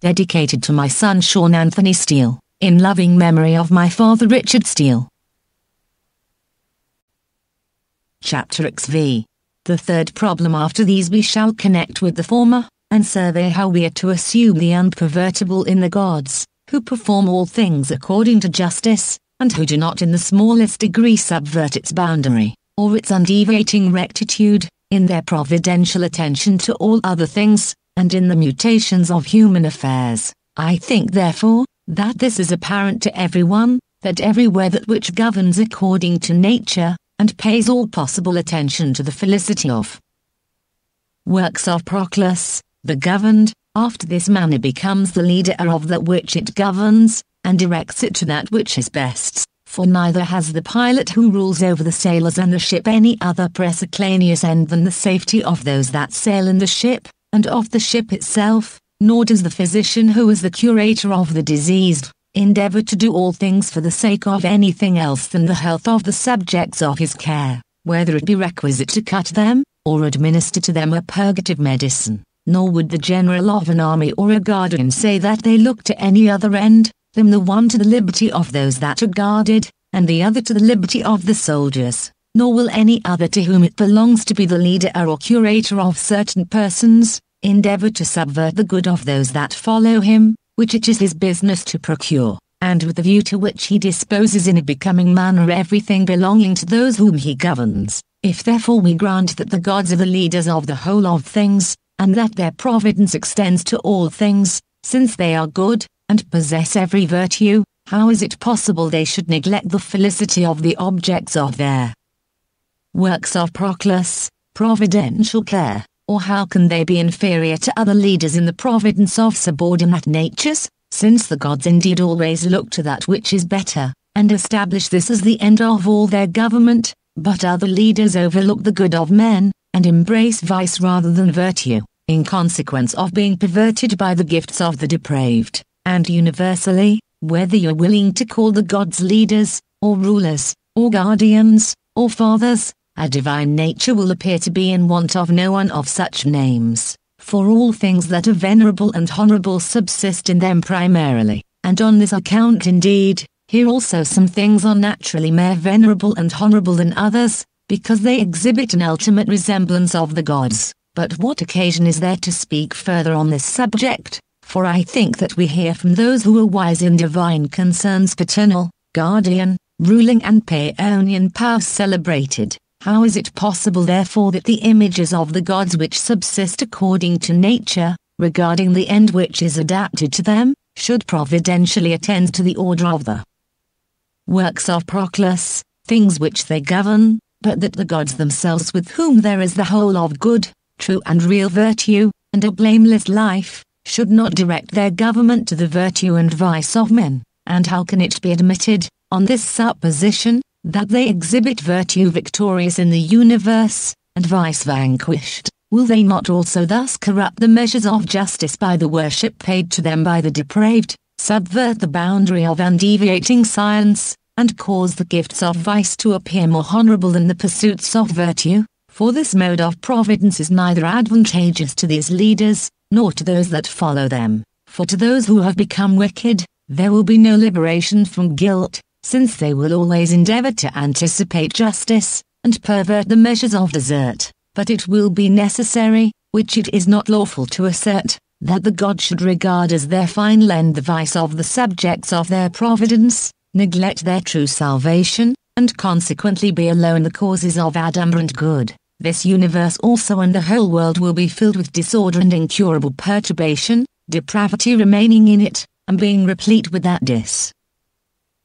dedicated to my son Sean Anthony Steele, in loving memory of my father Richard Steele. Chapter XV. The third problem after these we shall connect with the former, and survey how we are to assume the unpervertible in the gods, who perform all things according to justice, and who do not in the smallest degree subvert its boundary, or its undeviating rectitude, in their providential attention to all other things, and in the mutations of human affairs. I think therefore, that this is apparent to everyone, that everywhere that which governs according to nature, and pays all possible attention to the felicity of works of Proclus, the governed, after this manner becomes the leader of that which it governs, and directs it to that which is best, for neither has the pilot who rules over the sailors and the ship any other precedaneous end than the safety of those that sail in the ship, and of the ship itself, nor does the physician who is the curator of the diseased, endeavor to do all things for the sake of anything else than the health of the subjects of his care, whether it be requisite to cut them, or administer to them a purgative medicine. Nor would the general of an army or a guardian say that they look to any other end, than the one to the liberty of those that are guarded, and the other to the liberty of the soldiers nor will any other to whom it belongs to be the leader or curator of certain persons, endeavor to subvert the good of those that follow him, which it is his business to procure, and with the view to which he disposes in a becoming manner everything belonging to those whom he governs. If therefore we grant that the gods are the leaders of the whole of things, and that their providence extends to all things, since they are good, and possess every virtue, how is it possible they should neglect the felicity of the objects of their works of Proclus, providential care, or how can they be inferior to other leaders in the providence of subordinate natures, since the gods indeed always look to that which is better, and establish this as the end of all their government, but other leaders overlook the good of men, and embrace vice rather than virtue, in consequence of being perverted by the gifts of the depraved, and universally, whether you're willing to call the gods leaders, or rulers, or guardians, or fathers, a divine nature will appear to be in want of no one of such names, for all things that are venerable and honorable subsist in them primarily, and on this account indeed, here also some things are naturally more venerable and honorable than others, because they exhibit an ultimate resemblance of the gods. But what occasion is there to speak further on this subject? For I think that we hear from those who are wise in divine concerns paternal, guardian, ruling and paeonian powers celebrated, how is it possible therefore that the images of the gods which subsist according to nature, regarding the end which is adapted to them, should providentially attend to the order of the works of Proclus, things which they govern, but that the gods themselves with whom there is the whole of good, true and real virtue, and a blameless life, should not direct their government to the virtue and vice of men, and how can it be admitted, on this supposition, that they exhibit virtue victorious in the universe, and vice vanquished, will they not also thus corrupt the measures of justice by the worship paid to them by the depraved, subvert the boundary of undeviating science, and cause the gifts of vice to appear more honorable than the pursuits of virtue? For this mode of providence is neither advantageous to these leaders, nor to those that follow them. For to those who have become wicked, there will be no liberation from guilt, since they will always endeavor to anticipate justice, and pervert the measures of desert, but it will be necessary, which it is not lawful to assert, that the God should regard as their final end the vice of the subjects of their providence, neglect their true salvation, and consequently be alone the causes of adumbrant good. This universe also and the whole world will be filled with disorder and incurable perturbation, depravity remaining in it, and being replete with that dis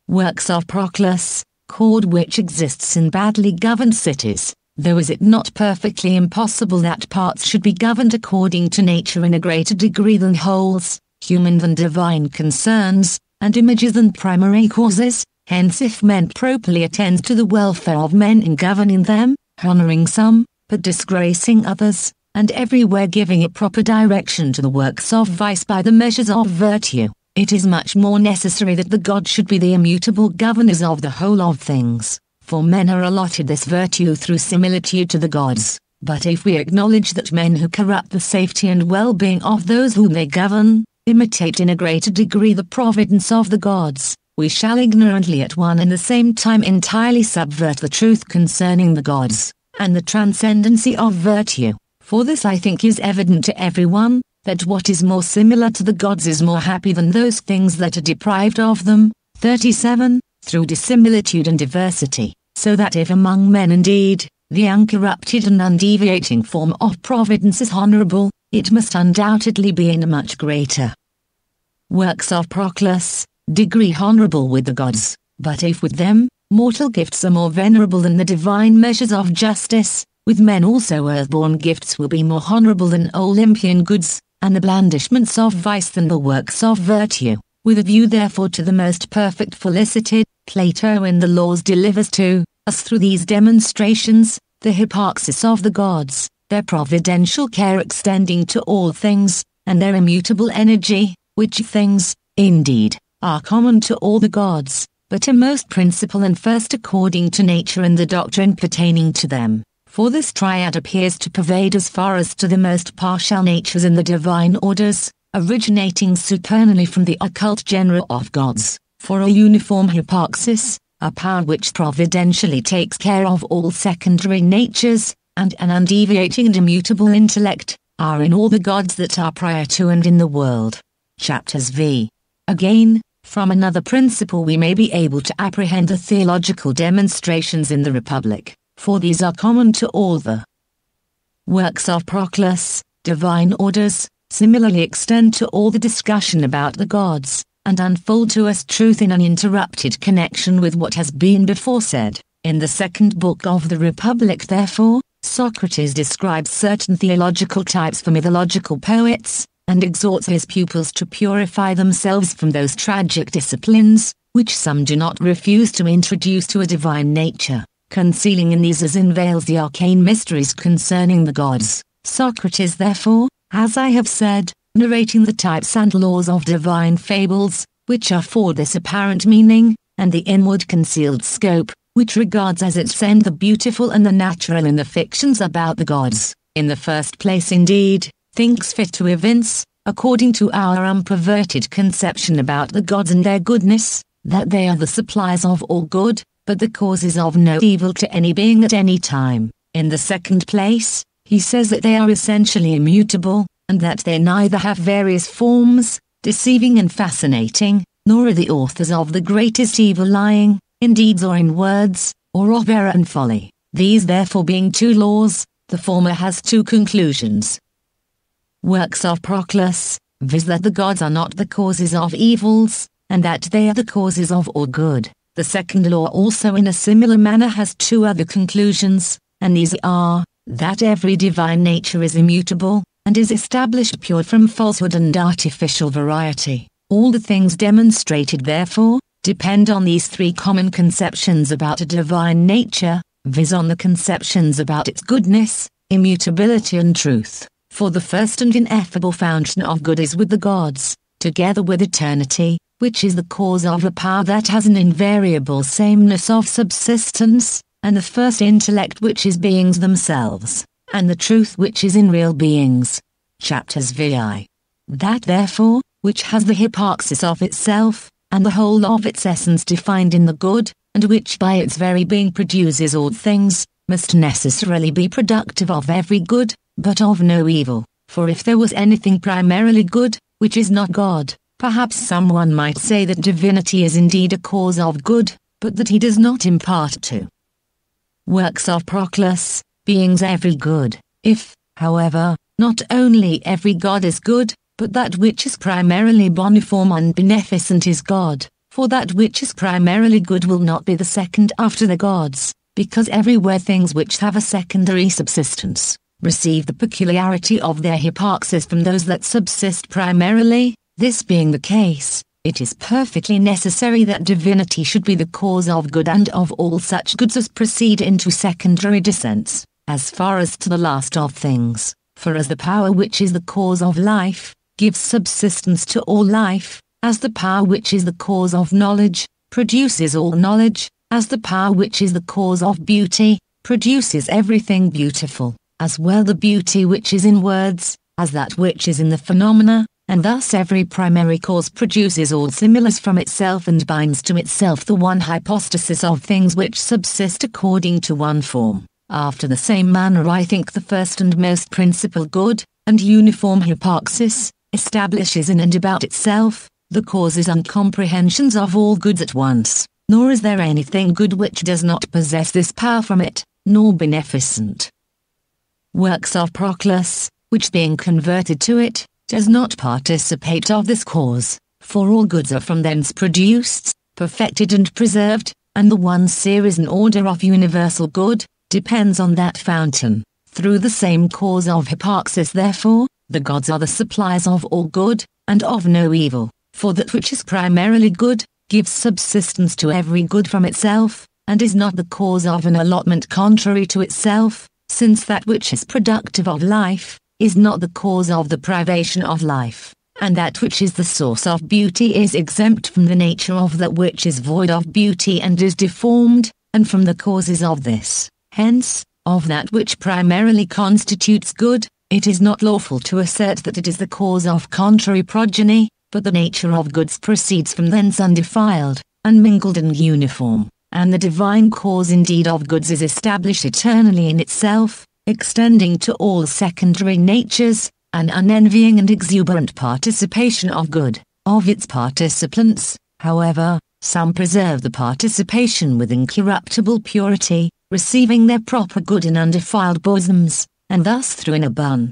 works of Proclus, called which exists in badly governed cities, though is it not perfectly impossible that parts should be governed according to nature in a greater degree than wholes, human than divine concerns, and images than primary causes, hence if men properly attend to the welfare of men in governing them, honoring some, but disgracing others, and everywhere giving a proper direction to the works of vice by the measures of virtue, it is much more necessary that the gods should be the immutable governors of the whole of things, for men are allotted this virtue through similitude to the gods. But if we acknowledge that men who corrupt the safety and well-being of those whom they govern, imitate in a greater degree the providence of the gods, we shall ignorantly at one and the same time entirely subvert the truth concerning the gods, and the transcendency of virtue. For this I think is evident to everyone, that what is more similar to the gods is more happy than those things that are deprived of them. 37. Through dissimilitude and diversity, so that if among men indeed, the uncorrupted and undeviating form of providence is honorable, it must undoubtedly be in a much greater works of Proclus, degree honorable with the gods, but if with them, mortal gifts are more venerable than the divine measures of justice, with men also earthborn gifts will be more honorable than Olympian goods, and the blandishments of vice than the works of virtue. With a view therefore to the most perfect felicity, Plato in the laws delivers to us through these demonstrations, the hyparxis of the gods, their providential care extending to all things, and their immutable energy, which things, indeed, are common to all the gods, but are most principal and first according to nature and the doctrine pertaining to them. For this triad appears to pervade as far as to the most partial natures in the divine orders, originating supernally from the occult genera of gods. For a uniform hyparxis, a power which providentially takes care of all secondary natures, and an undeviating and immutable intellect, are in all the gods that are prior to and in the world. Chapters v. Again, from another principle we may be able to apprehend the theological demonstrations in the Republic, for these are common to all the works of Proclus, divine orders, similarly extend to all the discussion about the gods, and unfold to us truth in uninterrupted connection with what has been before said. In the second book of the Republic, therefore, Socrates describes certain theological types for mythological poets, and exhorts his pupils to purify themselves from those tragic disciplines, which some do not refuse to introduce to a divine nature, concealing in these as in veils the arcane mysteries concerning the gods. Socrates therefore, as I have said, narrating the types and laws of divine fables, which are for this apparent meaning, and the inward concealed scope, which regards as its end the beautiful and the natural in the fictions about the gods, in the first place indeed, thinks fit to evince, according to our unperverted conception about the gods and their goodness, that they are the suppliers of all good, but the causes of no evil to any being at any time. In the second place, he says that they are essentially immutable, and that they neither have various forms, deceiving and fascinating, nor are the authors of the greatest evil lying, in deeds or in words, or of error and folly. These therefore being two laws, the former has two conclusions. Works of Proclus, viz. that the gods are not the causes of evils, and that they are the causes of all good. The second law also in a similar manner has two other conclusions, and these are, that every divine nature is immutable, and is established pure from falsehood and artificial variety. All the things demonstrated therefore, depend on these three common conceptions about a divine nature, viz. on the conceptions about its goodness, immutability and truth. For the first and ineffable fountain of good is with the gods, together with eternity, which is the cause of a power that has an invariable sameness of subsistence, and the first intellect which is beings themselves and the truth which is in real beings. Chapters VI. That therefore, which has the hyparxis of itself, and the whole of its essence defined in the good, and which by its very being produces all things, must necessarily be productive of every good, but of no evil. For if there was anything primarily good, which is not God, perhaps someone might say that divinity is indeed a cause of good, but that he does not impart to works of Proclus, beings every good. If, however, not only every god is good, but that which is primarily boniform and beneficent is God, for that which is primarily good will not be the second after the gods, because everywhere things which have a secondary subsistence, receive the peculiarity of their hyparxis from those that subsist primarily, this being the case, it is perfectly necessary that divinity should be the cause of good and of all such goods as proceed into secondary descents as far as to the last of things, for as the power which is the cause of life, gives subsistence to all life, as the power which is the cause of knowledge, produces all knowledge, as the power which is the cause of beauty, produces everything beautiful, as well the beauty which is in words, as that which is in the phenomena, and thus every primary cause produces all similars from itself and binds to itself the one hypostasis of things which subsist according to one form. After the same manner I think the first and most principal good, and uniform hyparxis, establishes in and about itself, the causes and comprehensions of all goods at once, nor is there anything good which does not possess this power from it, nor beneficent. Works of Proclus, which being converted to it, does not participate of this cause, for all goods are from thence produced, perfected and preserved, and the one series and order of universal good, depends on that fountain. Through the same cause of hyparxis therefore, the gods are the suppliers of all good, and of no evil, for that which is primarily good, gives subsistence to every good from itself, and is not the cause of an allotment contrary to itself, since that which is productive of life, is not the cause of the privation of life, and that which is the source of beauty is exempt from the nature of that which is void of beauty and is deformed, and from the causes of this. Hence, of that which primarily constitutes good, it is not lawful to assert that it is the cause of contrary progeny, but the nature of goods proceeds from thence undefiled, unmingled and uniform, and the divine cause indeed of goods is established eternally in itself, extending to all secondary natures, an unenvying and exuberant participation of good. Of its participants, however, some preserve the participation with incorruptible purity, receiving their proper good in undefiled bosoms, and thus through in a bun.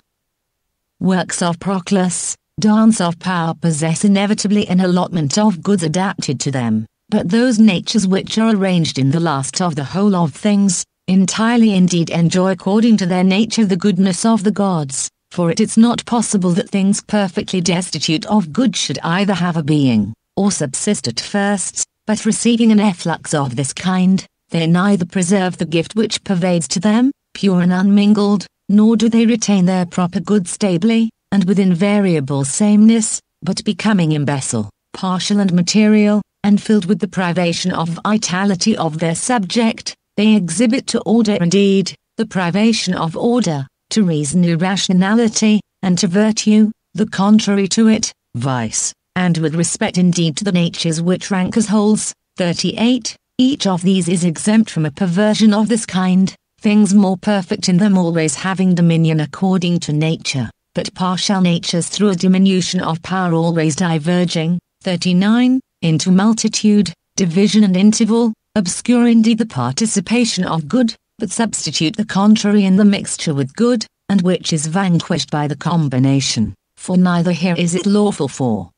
Works of Proclus, dance of power possess inevitably an allotment of goods adapted to them, but those natures which are arranged in the last of the whole of things, entirely indeed enjoy according to their nature the goodness of the gods, for it is not possible that things perfectly destitute of good should either have a being, or subsist at first, but receiving an efflux of this kind, they neither preserve the gift which pervades to them, pure and unmingled, nor do they retain their proper good stably, and with invariable sameness, but becoming imbecile, partial and material, and filled with the privation of vitality of their subject, they exhibit to order indeed, the privation of order, to reason irrationality, and to virtue, the contrary to it, vice, and with respect indeed to the natures which rank as wholes. 38. Each of these is exempt from a perversion of this kind, things more perfect in them always having dominion according to nature, but partial natures through a diminution of power always diverging. 39. Into multitude, division and interval, obscure indeed the participation of good, but substitute the contrary in the mixture with good, and which is vanquished by the combination, for neither here is it lawful for.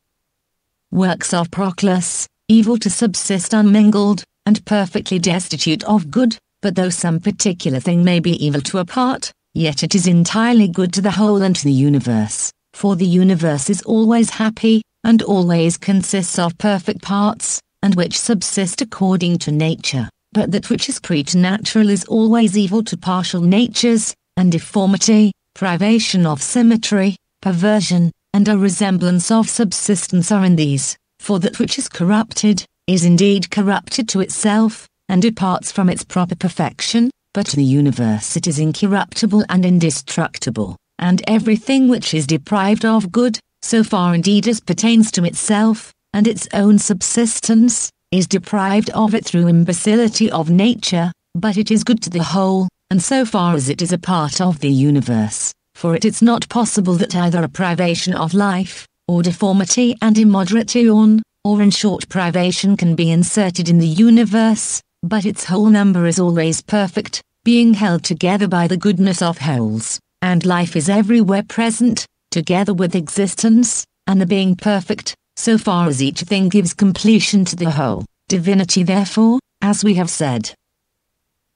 Works of Proclus, evil to subsist unmingled, and perfectly destitute of good, but though some particular thing may be evil to a part, yet it is entirely good to the whole and to the universe, for the universe is always happy, and always consists of perfect parts, and which subsist according to nature, but that which is preternatural is always evil to partial natures, and deformity, privation of symmetry, perversion, and a resemblance of subsistence are in these, for that which is corrupted, is indeed corrupted to itself, and departs from its proper perfection, but in the universe it is incorruptible and indestructible, and everything which is deprived of good, so far indeed as pertains to itself, and its own subsistence, is deprived of it through imbecility of nature, but it is good to the whole, and so far as it is a part of the universe, for it is not possible that either a privation of life, or deformity and immoderation, or in short privation can be inserted in the universe, but its whole number is always perfect, being held together by the goodness of wholes, and life is everywhere present, together with existence, and the being perfect, so far as each thing gives completion to the whole. Divinity therefore, as we have said,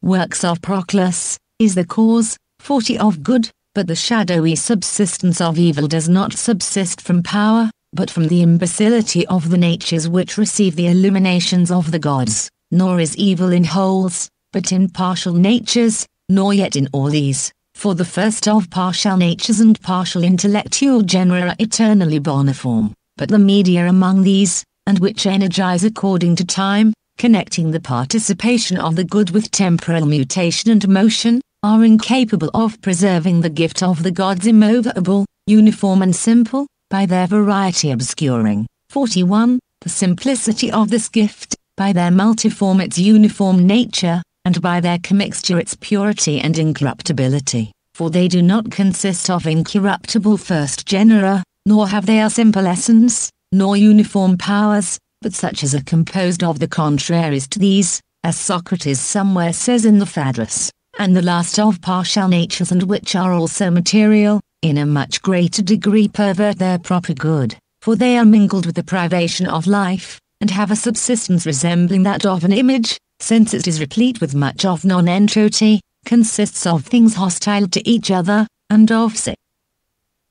works of Proclus, is the cause, 40 of good, but the shadowy subsistence of evil does not subsist from power, but from the imbecility of the natures which receive the illuminations of the gods, nor is evil in wholes, but in partial natures, nor yet in all these, for the first of partial natures and partial intellectual genera eternally boniform, but the media among these, and which energize according to time, connecting the participation of the good with temporal mutation and motion, are incapable of preserving the gift of the gods immovable, uniform and simple, by their variety obscuring. 41. The simplicity of this gift, by their multiform its uniform nature, and by their commixture its purity and incorruptibility, for they do not consist of incorruptible first genera, nor have they a simple essence, nor uniform powers, but such as are composed of the contraries to these, as Socrates somewhere says in the Phaedrus, and the last of partial natures and which are also material, in a much greater degree pervert their proper good, for they are mingled with the privation of life, and have a subsistence resembling that of an image, since it is replete with much of non-entity, consists of things hostile to each other, and of sick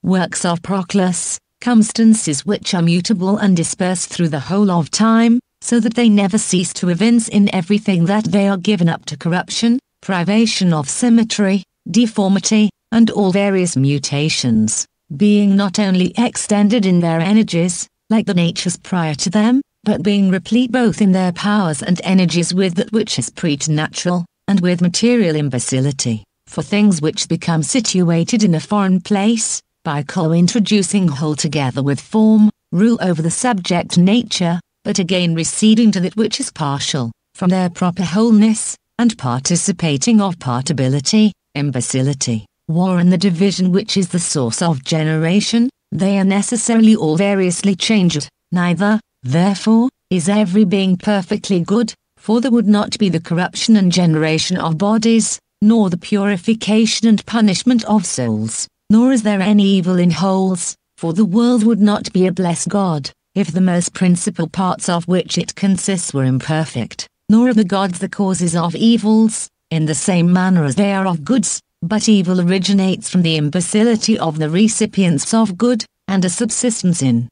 works of Proclus, constances which are mutable and dispersed through the whole of time, so that they never cease to evince in everything that they are given up to corruption, privation of symmetry, deformity, and all various mutations, being not only extended in their energies, like the natures prior to them, but being replete both in their powers and energies with that which is preternatural, and with material imbecility, for things which become situated in a foreign place, by co-introducing whole together with form, rule over the subject nature, but again receding to that which is partial, from their proper wholeness, and participating of partability, imbecility, war and the division which is the source of generation, they are necessarily all variously changed, neither, Therefore, is every being perfectly good, for there would not be the corruption and generation of bodies, nor the purification and punishment of souls, nor is there any evil in wholes, for the world would not be a blessed God, if the most principal parts of which it consists were imperfect, nor are the gods the causes of evils, in the same manner as they are of goods, but evil originates from the imbecility of the recipients of good, and a subsistence in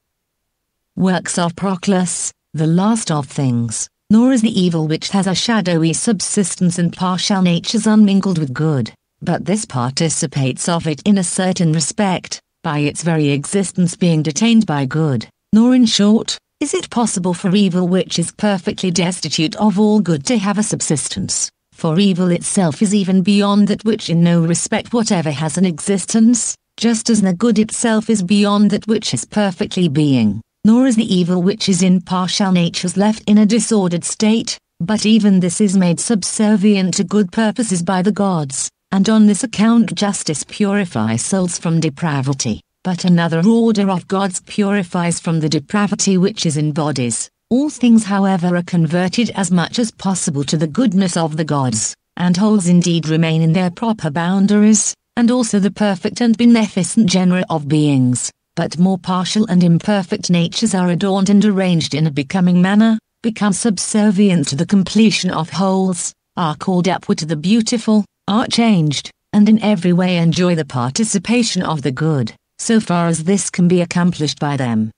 works of Proclus, the last of things, nor is the evil which has a shadowy subsistence and partial natures unmingled with good, but this participates of it in a certain respect, by its very existence being detained by good, nor in short, is it possible for evil which is perfectly destitute of all good to have a subsistence, for evil itself is even beyond that which in no respect whatever has an existence, just as the good itself is beyond that which is perfectly being nor is the evil which is in partial natures left in a disordered state, but even this is made subservient to good purposes by the gods, and on this account justice purifies souls from depravity, but another order of gods purifies from the depravity which is in bodies. All things however are converted as much as possible to the goodness of the gods, and wholes indeed remain in their proper boundaries, and also the perfect and beneficent genera of beings, but more partial and imperfect natures are adorned and arranged in a becoming manner, become subservient to the completion of wholes, are called upward to the beautiful, are changed, and in every way enjoy the participation of the good, so far as this can be accomplished by them.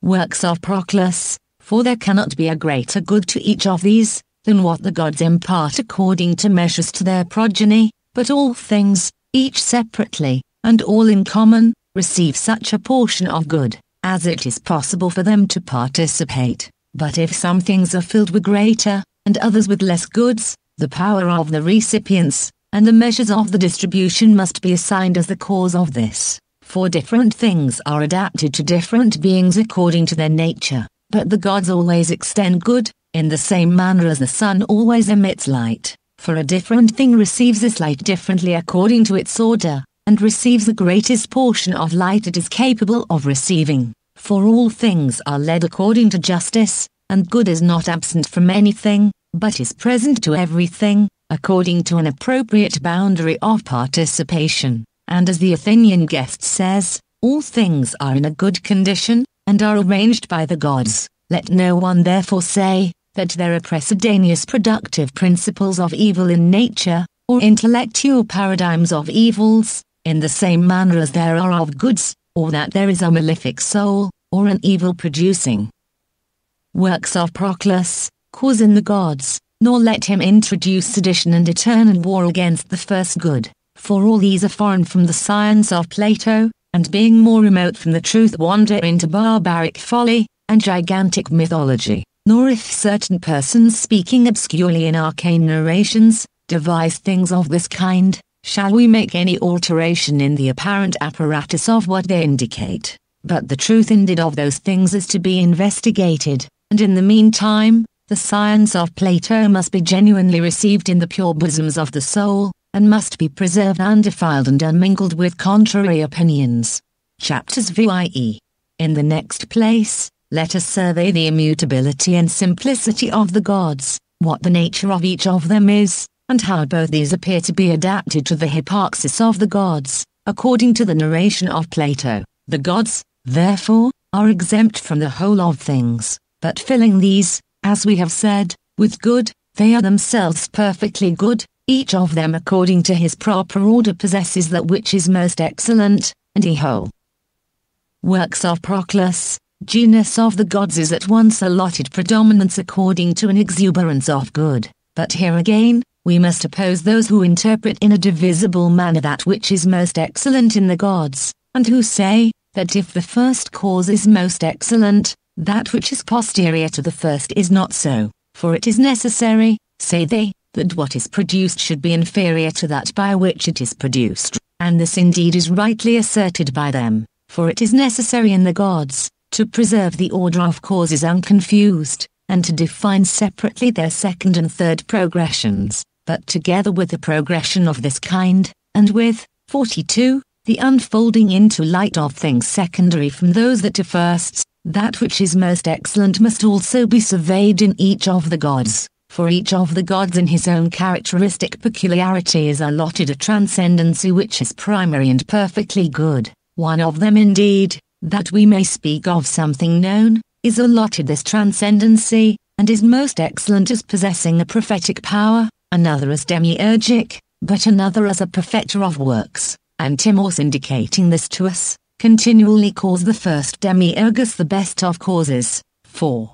Works of Proclus, for there cannot be a greater good to each of these, than what the gods impart according to measures to their progeny, but all things, each separately, and all in common, receive such a portion of good, as it is possible for them to participate. But if some things are filled with greater, and others with less goods, the power of the recipients, and the measures of the distribution must be assigned as the cause of this. For different things are adapted to different beings according to their nature, but the gods always extend good, in the same manner as the sun always emits light, for a different thing receives this light differently according to its order and receives the greatest portion of light it is capable of receiving. For all things are led according to justice, and good is not absent from anything, but is present to everything, according to an appropriate boundary of participation. And as the Athenian guest says, all things are in a good condition, and are arranged by the gods. Let no one therefore say, that there are precedaneous productive principles of evil in nature, or intellectual paradigms of evils, in the same manner as there are of goods, or that there is a malefic soul, or an evil producing works of Proclus, cause in the gods, nor let him introduce sedition and eternal war against the first good, for all these are foreign from the science of Plato, and being more remote from the truth wander into barbaric folly, and gigantic mythology, nor if certain persons speaking obscurely in arcane narrations, devise things of this kind, Shall we make any alteration in the apparent apparatus of what they indicate? but the truth indeed of those things is to be investigated, and in the meantime, the science of Plato must be genuinely received in the pure bosoms of the soul, and must be preserved undefiled and unmingled with contrary opinions. Chapters VIE. In the next place, let us survey the immutability and simplicity of the gods, what the nature of each of them is, and how both these appear to be adapted to the hyparxis of the gods, according to the narration of Plato. The gods, therefore, are exempt from the whole of things, but filling these, as we have said, with good, they are themselves perfectly good, each of them according to his proper order possesses that which is most excellent, and he whole. Works of Proclus, genus of the gods is at once allotted predominance according to an exuberance of good, but here again, we must oppose those who interpret in a divisible manner that which is most excellent in the gods, and who say, that if the first cause is most excellent, that which is posterior to the first is not so, for it is necessary, say they, that what is produced should be inferior to that by which it is produced, and this indeed is rightly asserted by them, for it is necessary in the gods, to preserve the order of causes unconfused, and to define separately their second and third progressions, but together with the progression of this kind, and with, 42, the unfolding into light of things secondary from those that are firsts, that which is most excellent must also be surveyed in each of the gods, for each of the gods in his own characteristic peculiarity is allotted a transcendency which is primary and perfectly good. One of them indeed, that we may speak of something known, is allotted this transcendency, and is most excellent as possessing a prophetic power, another as demiurgic, but another as a perfecter of works, and Timaeus indicating this to us, continually calls the first demiurgus the best of causes. 4.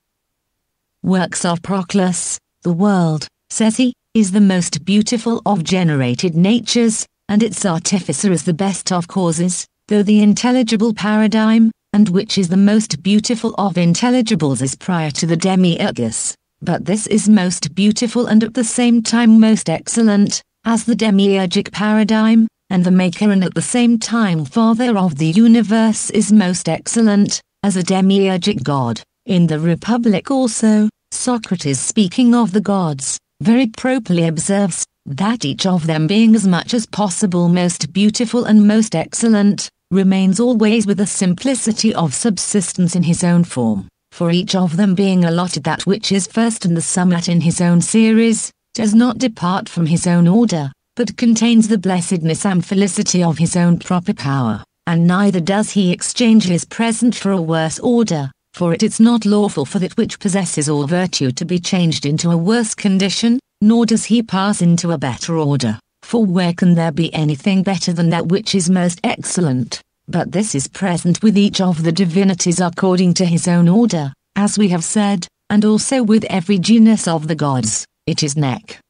Works of Proclus, the world, says he, is the most beautiful of generated natures, and its artificer is the best of causes, though the intelligible paradigm, and which is the most beautiful of intelligibles is prior to the demiurgus, but this is most beautiful and at the same time most excellent, as the demiurgic paradigm, and the maker and at the same time father of the universe is most excellent, as a demiurgic god. In the Republic also, Socrates speaking of the gods, very properly observes, that each of them being as much as possible most beautiful and most excellent, remains always with a simplicity of subsistence in his own form, for each of them being allotted that which is first and the summit in his own series, does not depart from his own order, but contains the blessedness and felicity of his own proper power, and neither does he exchange his present for a worse order, for it is not lawful for that which possesses all virtue to be changed into a worse condition, nor does he pass into a better order, for where can there be anything better than that which is most excellent? But this is present with each of the divinities according to his own order, as we have said, and also with every genus of the gods, it is neck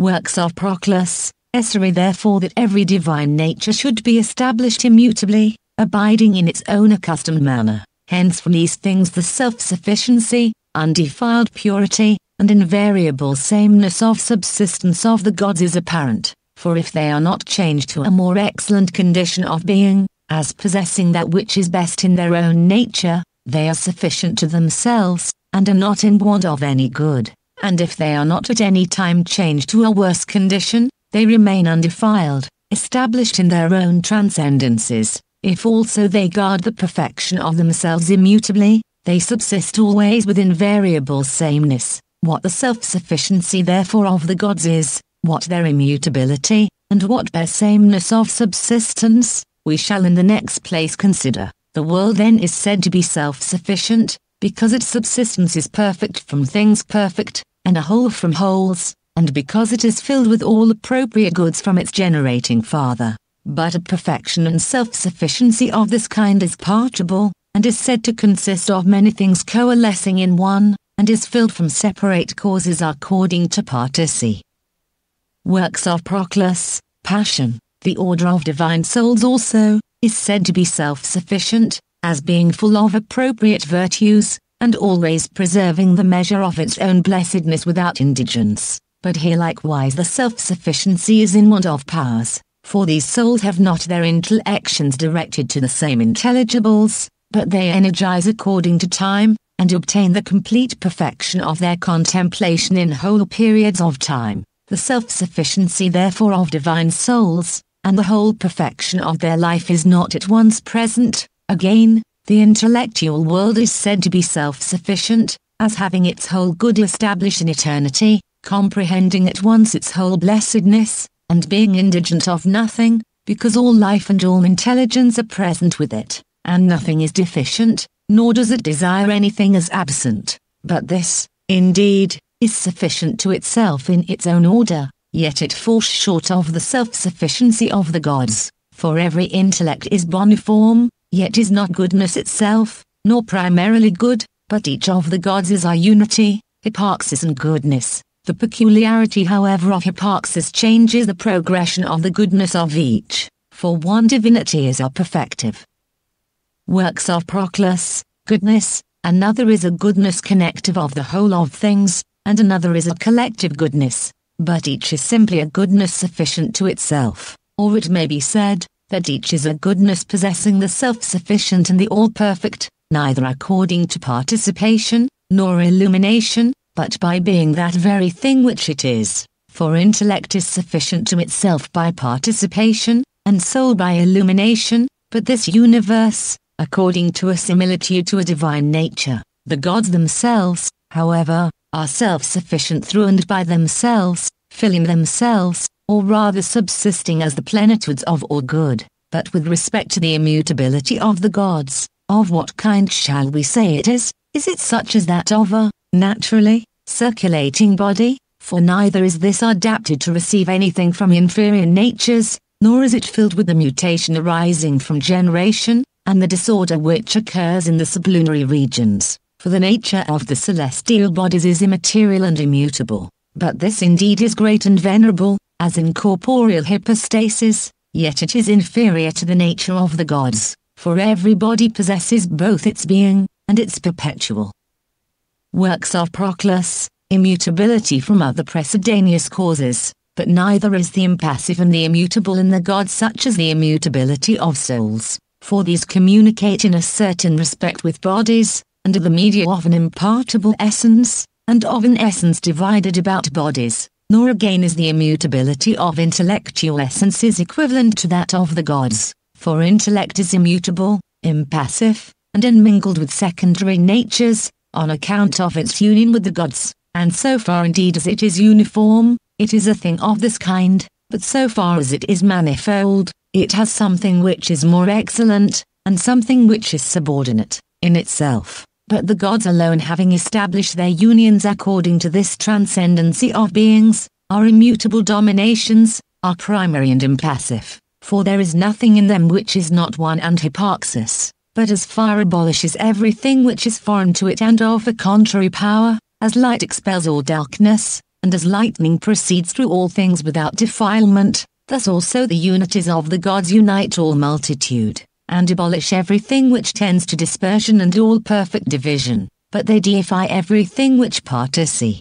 works of Proclus, essary therefore that every divine nature should be established immutably, abiding in its own accustomed manner. Hence from these things the self-sufficiency, undefiled purity, and invariable sameness of subsistence of the gods is apparent, for if they are not changed to a more excellent condition of being, as possessing that which is best in their own nature, they are sufficient to themselves, and are not in want of any good and if they are not at any time changed to a worse condition, they remain undefiled, established in their own transcendences. If also they guard the perfection of themselves immutably, they subsist always with invariable sameness. What the self-sufficiency therefore of the gods is, what their immutability, and what their sameness of subsistence, we shall in the next place consider. The world then is said to be self-sufficient, because its subsistence is perfect from things perfect, and a whole from wholes, and because it is filled with all appropriate goods from its generating Father. But a perfection and self-sufficiency of this kind is partible, and is said to consist of many things coalescing in one, and is filled from separate causes according to particy. Works of Proclus, Passion, the order of divine souls also, is said to be self-sufficient, as being full of appropriate virtues, and always preserving the measure of its own blessedness without indigence. But here likewise the self-sufficiency is in want of powers, For these souls have not their intellections directed to the same intelligibles, but they energize according to time, and obtain the complete perfection of their contemplation in whole periods of time. The self-sufficiency therefore of divine souls, and the whole perfection of their life is not at once present. Again, the intellectual world is said to be self-sufficient, as having its whole good established in eternity, comprehending at once its whole blessedness, and being indigent of nothing, because all life and all intelligence are present with it, and nothing is deficient, nor does it desire anything as absent. But this, indeed, is sufficient to itself in its own order, yet it falls short of the self-sufficiency of the gods, for every intellect is boniform, yet is not goodness itself, nor primarily good, but each of the gods is our unity, hyparxis and goodness, the peculiarity however of hyparxis changes the progression of the goodness of each, for one divinity is a perfective. Works of Proclus, goodness, another is a goodness connective of the whole of things, and another is a collective goodness, but each is simply a goodness sufficient to itself, or it may be said, that each is a goodness possessing the self-sufficient and the all-perfect, neither according to participation, nor illumination, but by being that very thing which it is. For intellect is sufficient to itself by participation, and soul by illumination, but this universe, according to a similitude to a divine nature, the gods themselves, however, are self-sufficient through and by themselves, filling themselves, or rather subsisting as the plenitudes of all good. But with respect to the immutability of the gods, of what kind shall we say it is? Is it such as that of a, naturally, circulating body? For neither is this adapted to receive anything from inferior natures, nor is it filled with the mutation arising from generation, and the disorder which occurs in the sublunary regions. For the nature of the celestial bodies is immaterial and immutable. But this indeed is great and venerable, as in corporeal hypostasis, yet it is inferior to the nature of the gods, for every body possesses both its being, and its perpetual. Works of Proclus, immutability from other precedaneous causes, but neither is the impassive and the immutable in the gods such as the immutability of souls, for these communicate in a certain respect with bodies, under the media of an impartible essence, and of an essence divided about bodies, nor again is the immutability of intellectual essences equivalent to that of the gods, for intellect is immutable, impassive, and unmingled with secondary natures, on account of its union with the gods, and so far indeed as it is uniform, it is a thing of this kind, but so far as it is manifold, it has something which is more excellent, and something which is subordinate, in itself. But the gods alone having established their unions according to this transcendency of beings, are immutable dominations, are primary and impassive, for there is nothing in them which is not one and hyparxis, but as fire abolishes everything which is foreign to it and of a contrary power, as light expels all darkness, and as lightning proceeds through all things without defilement, thus also the unities of the gods unite all multitude and abolish everything which tends to dispersion and all perfect division, but they deify everything which particy.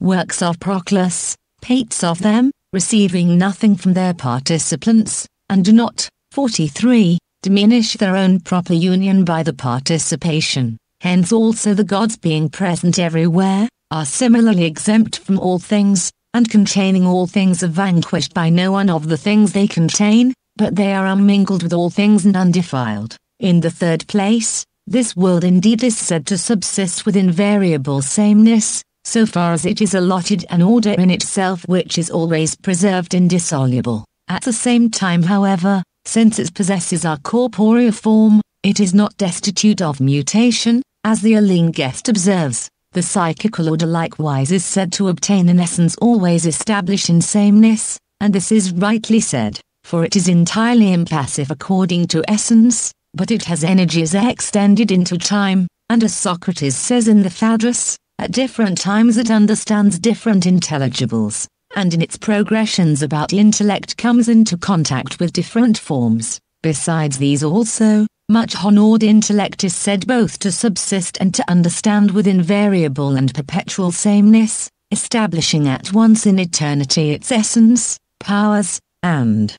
Works of Proclus, pates of them, receiving nothing from their participants, and do not, 43, diminish their own proper union by the participation. Hence also the gods being present everywhere, are similarly exempt from all things, and containing all things are vanquished by no one of the things they contain, but they are unmingled with all things and undefiled. In the third place, this world indeed is said to subsist with invariable sameness, so far as it is allotted an order in itself which is always preserved indissoluble. At the same time however, since it possesses our corporeal form, it is not destitute of mutation, as the Elean guest observes. The psychical order likewise is said to obtain an essence always established in sameness, and this is rightly said for it is entirely impassive according to essence, but it has energies extended into time, and as Socrates says in the Phaedrus, at different times it understands different intelligibles, and in its progressions about intellect comes into contact with different forms. Besides these also, much honored intellect is said both to subsist and to understand with invariable and perpetual sameness, establishing at once in eternity its essence, powers, and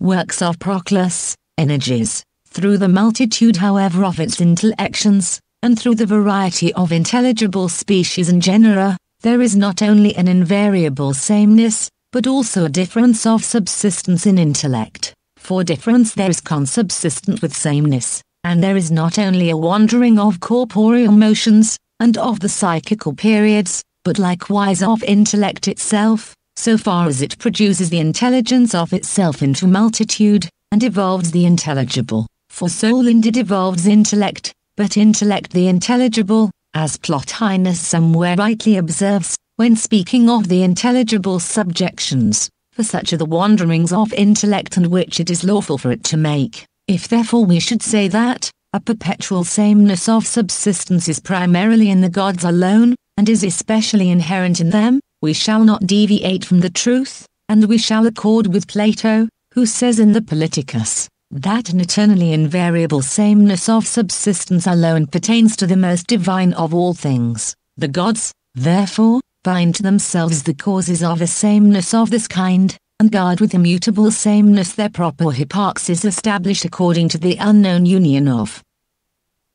Works of Proclus, energies, through the multitude however of its intellections, and through the variety of intelligible species and genera, there is not only an invariable sameness, but also a difference of subsistence in intellect. For difference there is consubsistent with sameness, and there is not only a wandering of corporeal motions, and of the psychical periods, but likewise of intellect itself, so far as it produces the intelligence of itself into multitude, and evolves the intelligible. For soul indeed evolves intellect, but intellect the intelligible, as Plotinus somewhere rightly observes, when speaking of the intelligible subjections, for such are the wanderings of intellect and which it is lawful for it to make. If therefore we should say that, a perpetual sameness of subsistence is primarily in the gods alone, and is especially inherent in them, we shall not deviate from the truth, and we shall accord with Plato, who says in the Politicus, that an eternally invariable sameness of subsistence alone pertains to the most divine of all things. The gods, therefore, bind to themselves the causes of a sameness of this kind, and guard with immutable sameness their proper hyparxis established according to the unknown union of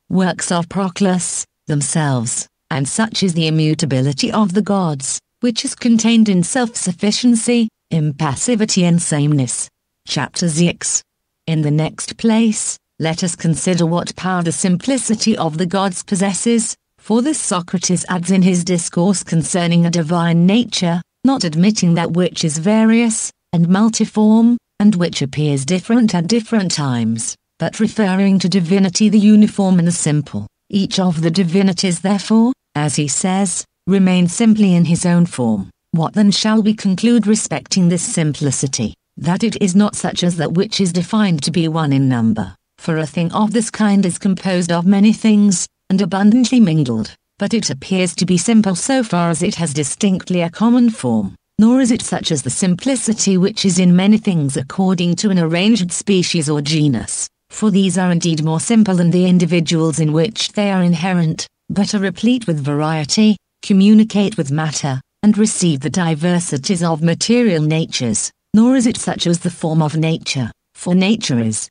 works of Proclus, themselves, and such is the immutability of the gods, which is contained in self-sufficiency, impassivity and sameness. Chapter 6 in the next place, let us consider what power the simplicity of the gods possesses, for this Socrates adds in his discourse concerning a divine nature, not admitting that which is various, and multiform, and which appears different at different times, but referring to divinity the uniform and the simple. Each of the divinities therefore, as he says, remains simply in his own form. What then shall we conclude respecting this simplicity? that it is not such as that which is defined to be one in number, for a thing of this kind is composed of many things, and abundantly mingled, but it appears to be simple so far as it has distinctly a common form, nor is it such as the simplicity which is in many things according to an arranged species or genus, for these are indeed more simple than the individuals in which they are inherent, but are replete with variety, communicate with matter, and receive the diversities of material natures nor is it such as the form of nature, for nature is.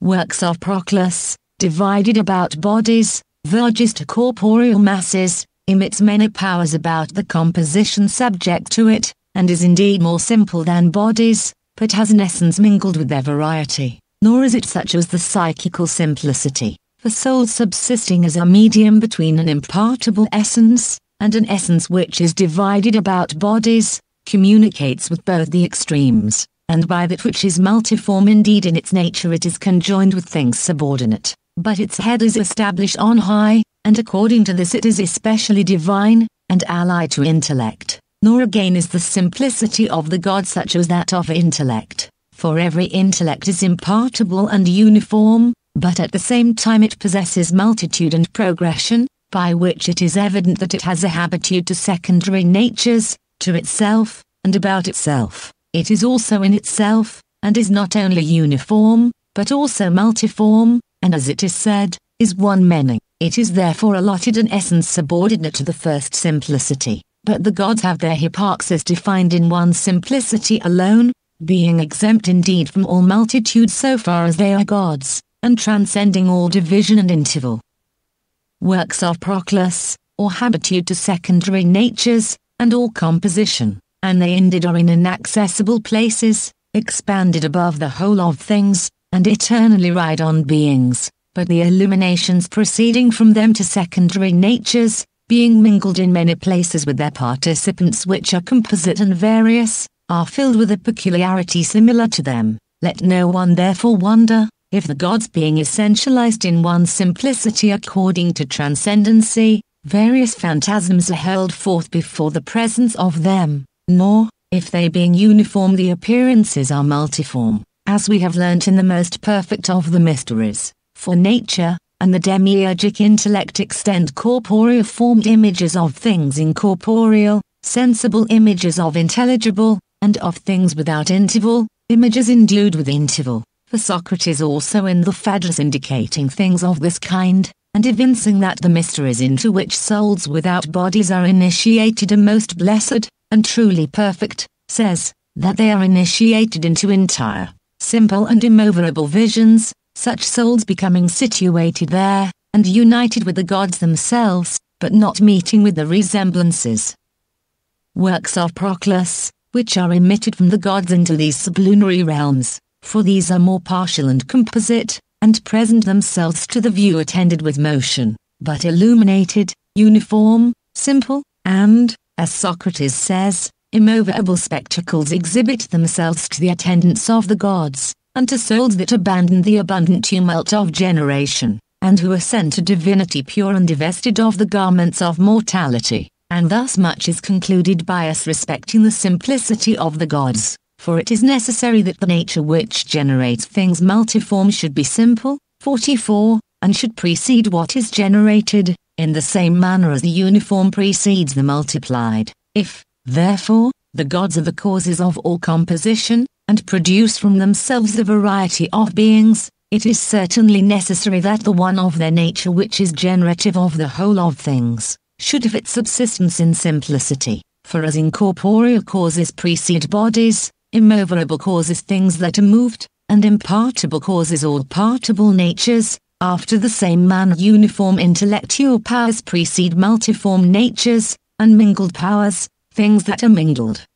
Works of Proclus, divided about bodies, verges to corporeal masses, emits many powers about the composition subject to it, and is indeed more simple than bodies, but has an essence mingled with their variety, nor is it such as the psychical simplicity, for soul subsisting as a medium between an impartible essence, and an essence which is divided about bodies, communicates with both the extremes, and by that which is multiform indeed in its nature it is conjoined with things subordinate, but its head is established on high, and according to this it is especially divine, and allied to intellect. Nor again is the simplicity of the God such as that of intellect, for every intellect is impartible and uniform, but at the same time it possesses multitude and progression, by which it is evident that it has a habitude to secondary natures, to itself, and about itself. It is also in itself, and is not only uniform, but also multiform, and as it is said, is one many. It is therefore allotted an essence subordinate to the first simplicity, but the gods have their hyparxis defined in one simplicity alone, being exempt indeed from all multitude so far as they are gods, and transcending all division and interval. Works of Proclus, or habitude to secondary natures, and all composition, and they indeed are in inaccessible places, expanded above the whole of things, and eternally ride on beings, but the illuminations proceeding from them to secondary natures, being mingled in many places with their participants which are composite and various, are filled with a peculiarity similar to them. Let no one therefore wonder, if the gods being essentialized in one simplicity according to transcendency, various phantasms are held forth before the presence of them, nor, if they being uniform the appearances are multiform, as we have learnt in the most perfect of the mysteries, for nature, and the demiurgic intellect extend corporeal formed images of things incorporeal, sensible images of intelligible, and of things without interval, images endued with interval, for Socrates also in the Phaedrus indicating things of this kind, and evincing that the mysteries into which souls without bodies are initiated are most blessed, and truly perfect, says, that they are initiated into entire, simple and immovable visions, such souls becoming situated there, and united with the gods themselves, but not meeting with the resemblances. Works of Proclus, which are emitted from the gods into these sublunary realms, for these are more partial and composite, and present themselves to the view attended with motion, but illuminated, uniform, simple, and, as Socrates says, immovable spectacles exhibit themselves to the attendants of the gods, and to souls that abandon the abundant tumult of generation, and who ascend to divinity pure and divested of the garments of mortality. And thus much is concluded by us respecting the simplicity of the gods, for it is necessary that the nature which generates things multiform should be simple, 44, and should precede what is generated, in the same manner as the uniform precedes the multiplied. If, therefore, the gods are the causes of all composition, and produce from themselves a variety of beings, it is certainly necessary that the one of their nature which is generative of the whole of things, should have its subsistence in simplicity. For as incorporeal causes precede bodies, immovable causes things that are moved, and impartible causes all partible natures, after the same manner uniform intellectual powers precede multiform natures, and mingled powers, things that are mingled.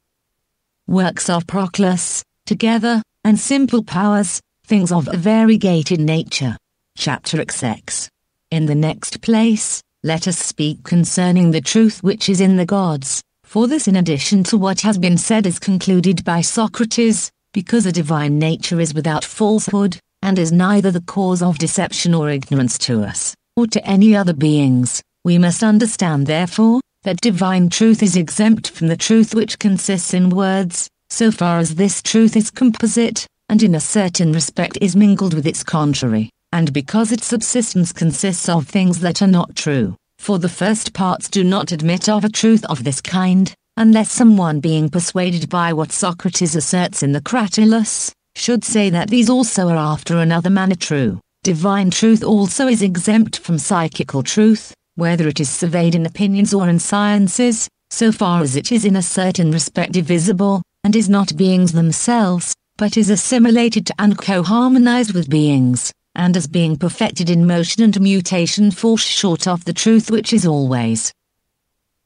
Works of Proclus, together, and simple powers, things of a variegated nature. Chapter XX. In the next place, let us speak concerning the truth which is in the gods, for this in addition to what has been said is concluded by Socrates, because a divine nature is without falsehood, and is neither the cause of deception or ignorance to us, or to any other beings, we must understand therefore, that divine truth is exempt from the truth which consists in words, so far as this truth is composite, and in a certain respect is mingled with its contrary, and because its subsistence consists of things that are not true, for the first parts do not admit of a truth of this kind, unless someone being persuaded by what Socrates asserts in the Cratylus, should say that these also are after another manner true. Divine truth also is exempt from psychical truth, whether it is surveyed in opinions or in sciences, so far as it is in a certain respect divisible, and is not beings themselves, but is assimilated to and co-harmonized with beings, and as being perfected in motion and mutation falls short of the truth which is always.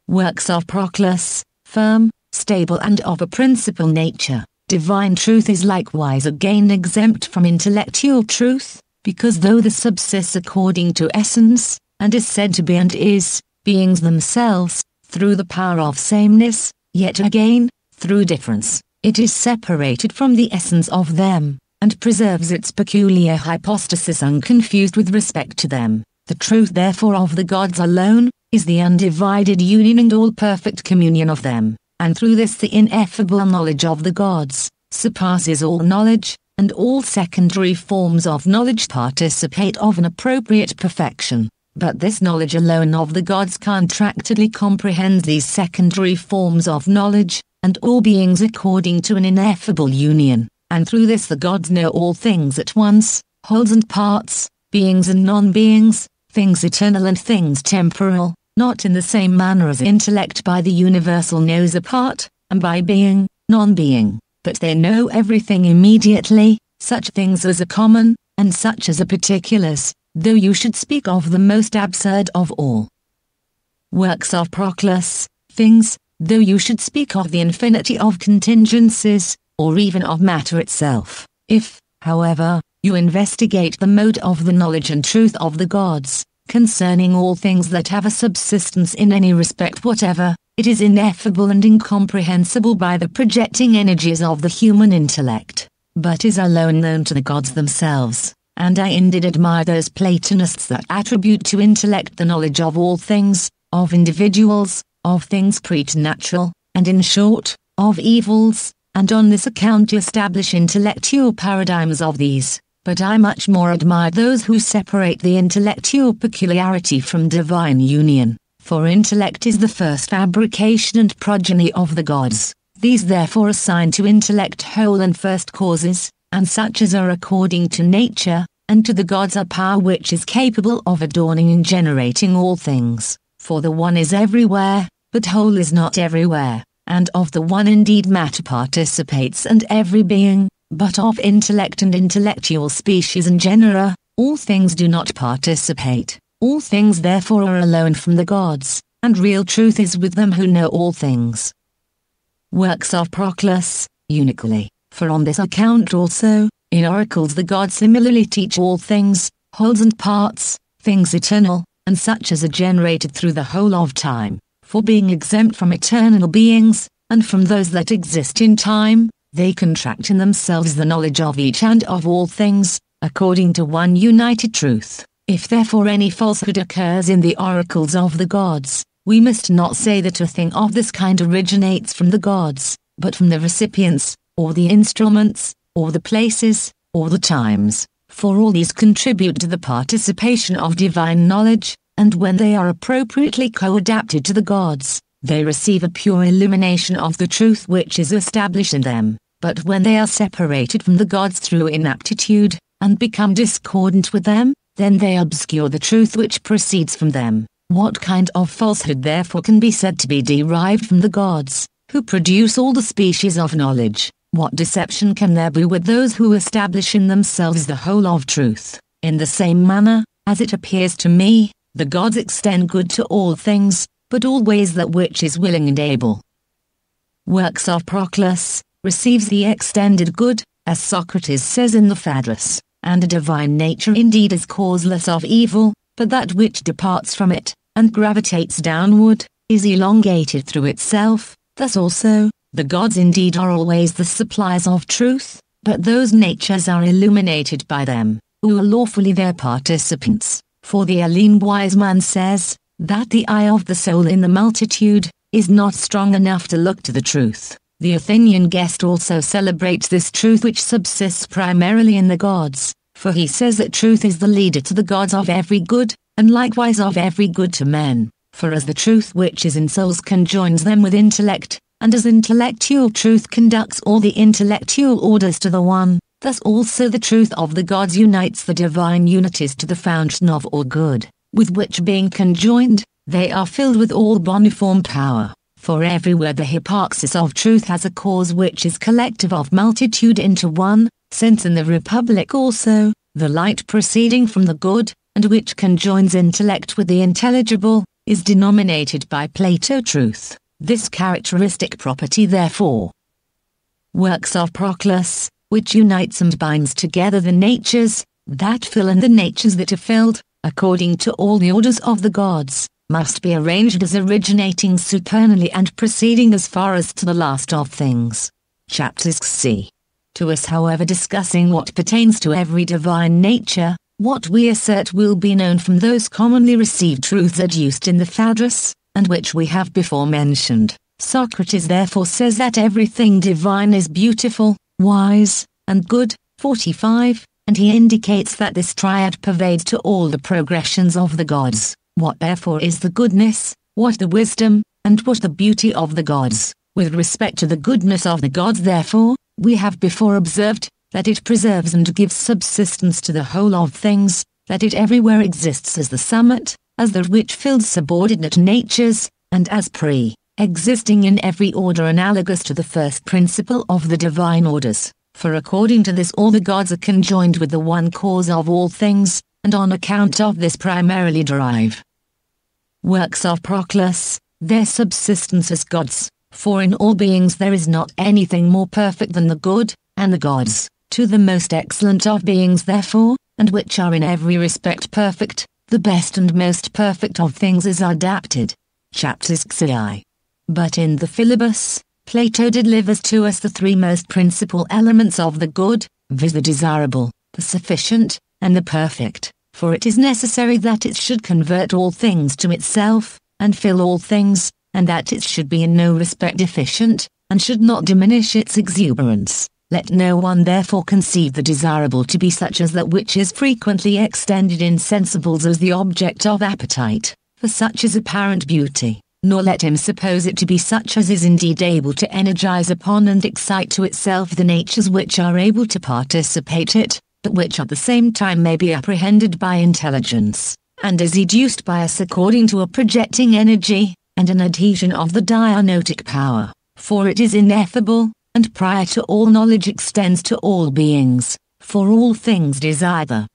Works of Proclus, firm, stable and of a principal nature, divine truth is likewise again exempt from intellectual truth, because though the subsists according to essence, and is said to be and is, beings themselves, through the power of sameness, yet again, through difference, it is separated from the essence of them, and preserves its peculiar hypostasis unconfused with respect to them. The truth therefore of the gods alone, is the undivided union and all perfect communion of them, and through this the ineffable knowledge of the gods, surpasses all knowledge, and all secondary forms of knowledge participate of an appropriate perfection. But this knowledge alone of the gods contractedly comprehends these secondary forms of knowledge, and all beings according to an ineffable union, and through this the gods know all things at once, wholes and parts, beings and non-beings, things eternal and things temporal, not in the same manner as intellect by the universal knows a part, and by being, non-being, but they know everything immediately, such things as are common, and such as are particulars, though you should speak of the most absurd of all. Works of Proclus, things, though you should speak of the infinity of contingencies, or even of matter itself. If, however, you investigate the mode of the knowledge and truth of the gods, concerning all things that have a subsistence in any respect whatever, it is ineffable and incomprehensible by the projecting energies of the human intellect, but is alone known to the gods themselves. And I indeed admire those Platonists that attribute to intellect the knowledge of all things, of individuals, of things preternatural, and in short, of evils, and on this account to establish intellectual paradigms of these. But I much more admire those who separate the intellectual peculiarity from divine union, for intellect is the first fabrication and progeny of the gods. These therefore assign to intellect whole and first causes, and such as are according to nature, and to the gods a power which is capable of adorning and generating all things. For the one is everywhere, but whole is not everywhere, and of the one indeed matter participates and every being, but of intellect and intellectual species and genera, all things do not participate, all things therefore are alone from the gods, and real truth is with them who know all things. Works of Proclus, unically, for on this account also, in oracles the gods similarly teach all things, wholes and parts, things eternal, and such as are generated through the whole of time, for being exempt from eternal beings, and from those that exist in time, they contract in themselves the knowledge of each and of all things, according to one united truth. If therefore any falsehood occurs in the oracles of the gods, we must not say that a thing of this kind originates from the gods, but from the recipients, or the instruments, or the places, or the times, for all these contribute to the participation of divine knowledge, and when they are appropriately co-adapted to the gods, they receive a pure illumination of the truth which is established in them, but when they are separated from the gods through inaptitude, and become discordant with them, then they obscure the truth which proceeds from them. What kind of falsehood therefore can be said to be derived from the gods, who produce all the species of knowledge? What deception can there be with those who establish in themselves the whole of truth? In the same manner, as it appears to me, the gods extend good to all things, but always that which is willing and able. Works of Proclus receives the extended good, as Socrates says in the Phaedrus, and a divine nature indeed is causeless of evil, but that which departs from it, and gravitates downward, is elongated through itself, thus also, the gods indeed are always the suppliers of truth, but those natures are illuminated by them, who are lawfully their participants, for the Elean wise man says, that the eye of the soul in the multitude, is not strong enough to look to the truth. The Athenian guest also celebrates this truth which subsists primarily in the gods, for he says that truth is the leader to the gods of every good, and likewise of every good to men, for as the truth which is in souls conjoins them with intellect, and as intellectual truth conducts all the intellectual orders to the one, thus also the truth of the gods unites the divine unities to the fountain of all good, with which being conjoined, they are filled with all boniform power. For everywhere the hyparxis of truth has a cause which is collective of multitude into one, since in the Republic also, the light proceeding from the good, and which conjoins intellect with the intelligible, is denominated by Plato truth. This characteristic property therefore works of Proclus, which unites and binds together the natures, that fill and the natures that are filled, according to all the orders of the gods, must be arranged as originating supernally and proceeding as far as to the last of things. Chapters C to us however discussing what pertains to every divine nature, what we assert will be known from those commonly received truths adduced in the Phaedrus, and which we have before mentioned. Socrates therefore says that everything divine is beautiful, wise, and good, 45, and he indicates that this triad pervades to all the progressions of the gods. What therefore is the goodness, what the wisdom, and what the beauty of the gods? With respect to the goodness of the gods therefore, we have before observed, that it preserves and gives subsistence to the whole of things, that it everywhere exists as the summit, as that which fills subordinate natures, and as pre, existing in every order analogous to the first principle of the divine orders. For according to this all the gods are conjoined with the one cause of all things, and on account of this primarily derive works of Proclus, their subsistence as gods. For in all beings there is not anything more perfect than the good, and the gods, to the most excellent of beings therefore, and which are in every respect perfect, the best and most perfect of things is adapted. Chapters XI. But in the Philebus, Plato delivers to us the three most principal elements of the good, viz. the desirable, the sufficient, and the perfect, for it is necessary that it should convert all things to itself, and fill all things, and that it should be in no respect deficient, and should not diminish its exuberance. Let no one therefore conceive the desirable to be such as that which is frequently extended in sensibles as the object of appetite, for such is apparent beauty, nor let him suppose it to be such as is indeed able to energize upon and excite to itself the natures which are able to participate it, but which at the same time may be apprehended by intelligence, and is educed by us according to a projecting energy, and an adhesion of the dianoetic power, for it is ineffable, and prior to all knowledge extends to all beings, for all things desire the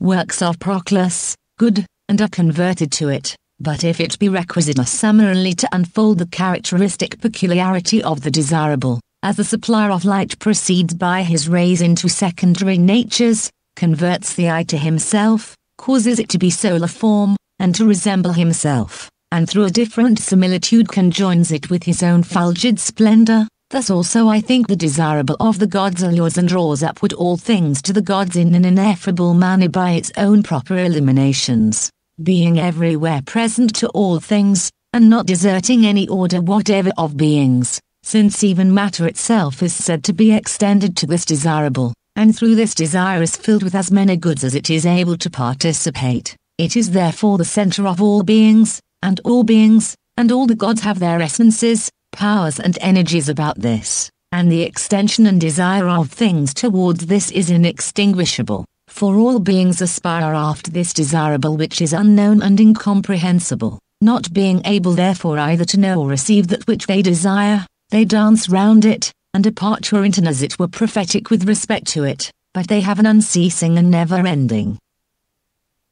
works of Proclus, good, and are converted to it. But if it be requisite summarily to unfold the characteristic peculiarity of the desirable, as the supplier of light proceeds by his rays into secondary natures, converts the eye to himself, causes it to be solar form, and to resemble himself, and through a different similitude conjoins it with his own fulgid splendor, thus also I think the desirable of the gods allures and draws upward all things to the gods in an ineffable manner by its own proper illuminations being everywhere present to all things, and not deserting any order whatever of beings, since even matter itself is said to be extended to this desirable, and through this desire is filled with as many goods as it is able to participate. It is therefore the center of all beings, and all beings, and all the gods have their essences, powers and energies about this, and the extension and desire of things towards this is inextinguishable. For all beings aspire after this desirable which is unknown and incomprehensible, not being able therefore either to know or receive that which they desire, they dance round it, and depart into as it were prophetic with respect to it, but they have an unceasing and never-ending.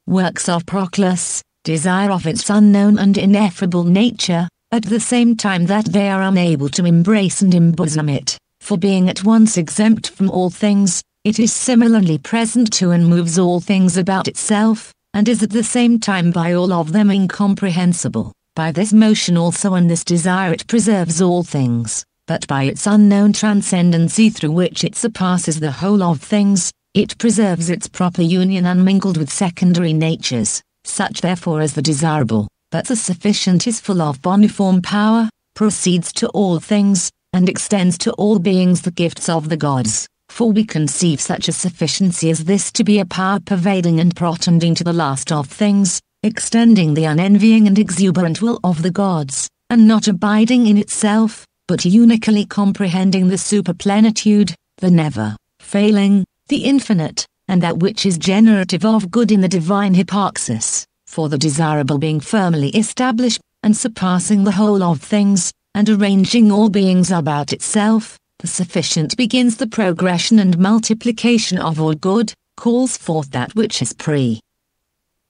Works of Proclus, desire of its unknown and ineffable nature, at the same time that they are unable to embrace and embosom it, for being at once exempt from all things, it is similarly present to and moves all things about itself, and is at the same time by all of them incomprehensible. By this motion also and this desire it preserves all things, but by its unknown transcendency through which it surpasses the whole of things, it preserves its proper union unmingled with secondary natures, such therefore as the desirable, but the sufficient is full of boniform power, proceeds to all things, and extends to all beings the gifts of the gods for we conceive such a sufficiency as this to be a power pervading and protending to the last of things, extending the unenvying and exuberant will of the gods, and not abiding in itself, but unically comprehending the superplenitude, the never failing, the infinite, and that which is generative of good in the divine hyparxis, for the desirable being firmly established, and surpassing the whole of things, and arranging all beings about itself, the sufficient begins the progression and multiplication of all good, calls forth that which is pre.